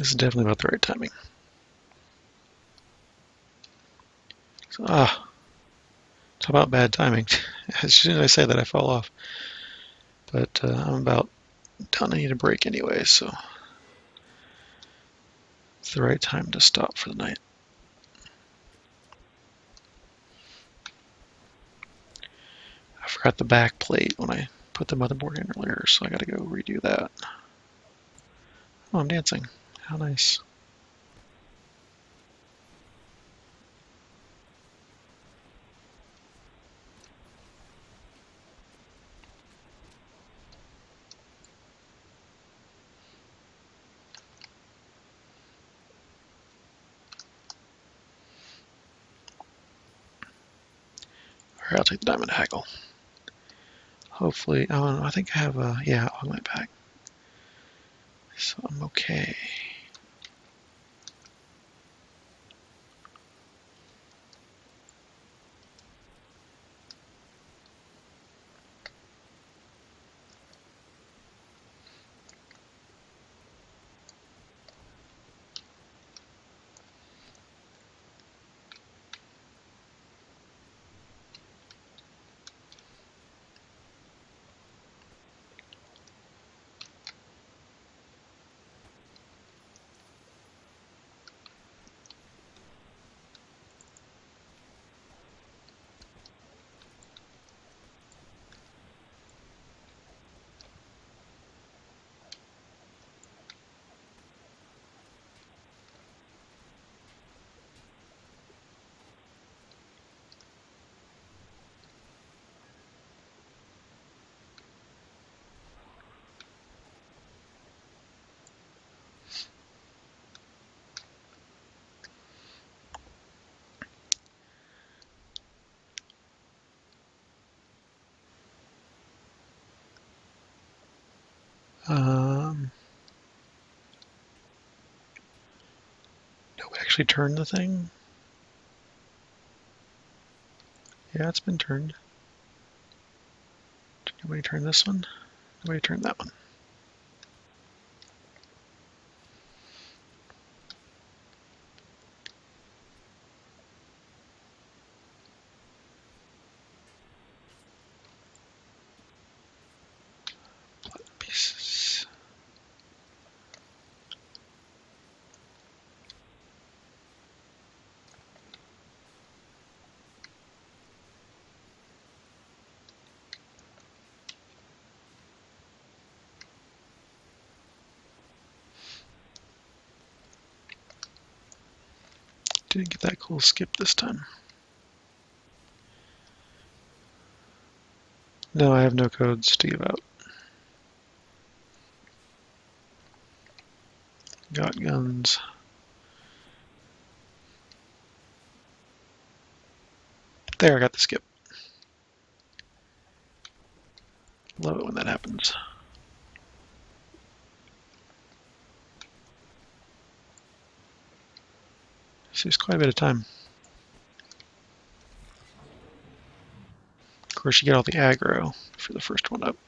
This is definitely about the right timing. So, ah, talk about bad timing. As soon as I say that, I fall off. But uh, I'm about done. I need a break anyway, so it's the right time to stop for the night. I forgot the back plate when I put the motherboard in earlier, so I gotta go redo that. Oh, I'm dancing. How nice. I'll take the diamond haggle. Hopefully, oh, I think I have a, yeah, on my back. So I'm okay. Um, nobody actually turned the thing. Yeah, it's been turned. Did nobody turn this one? Nobody turned that one. pieces. Didn't get that cool skip this time. No, I have no codes to give out. Got guns. There, I got the skip. Love it when that happens. Saves quite a bit of time. Of course, you get all the aggro for the first one up.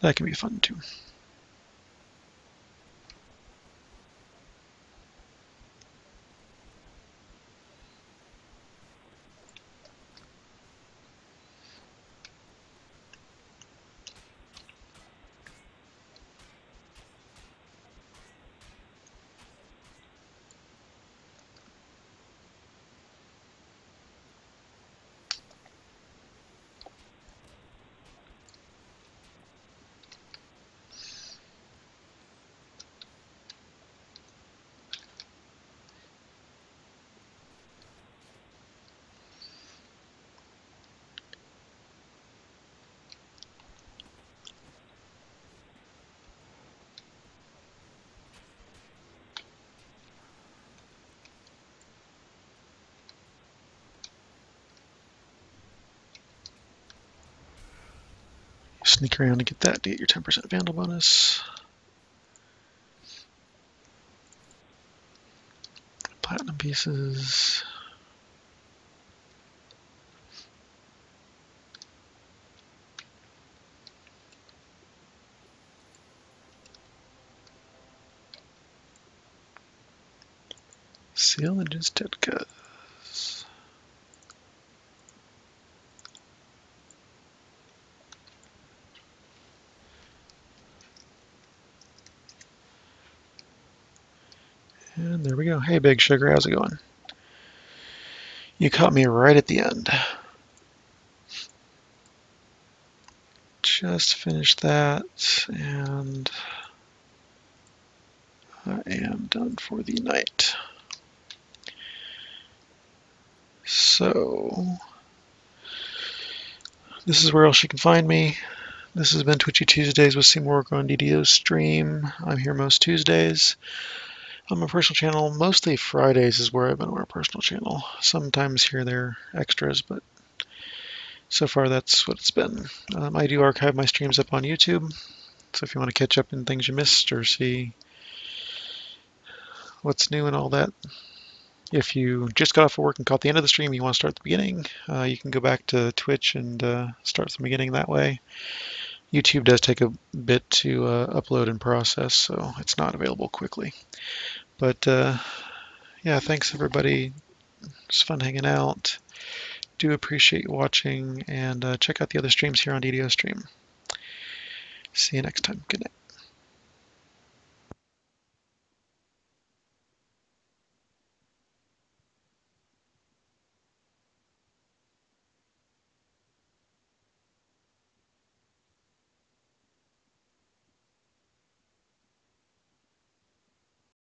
That can be fun too. Sneak around to get that to get your 10% Vandal bonus. Platinum pieces. Seal and Azteca. And there we go. Hey, Big Sugar, how's it going? You caught me right at the end. Just finished that, and I am done for the night. So, this is where else you can find me. This has been Twitchy Tuesdays with Seymour on DDO stream. I'm here most Tuesdays on my personal channel. Mostly Fridays is where I've been on my personal channel. Sometimes here there extras, but so far that's what it's been. Um, I do archive my streams up on YouTube, so if you want to catch up on things you missed or see what's new and all that, if you just got off of work and caught the end of the stream, you want to start at the beginning, uh, you can go back to Twitch and uh, start from the beginning that way. YouTube does take a bit to uh, upload and process, so it's not available quickly. But uh, yeah, thanks everybody. It's fun hanging out. Do appreciate you watching and uh, check out the other streams here on DDO Stream. See you next time. Good night.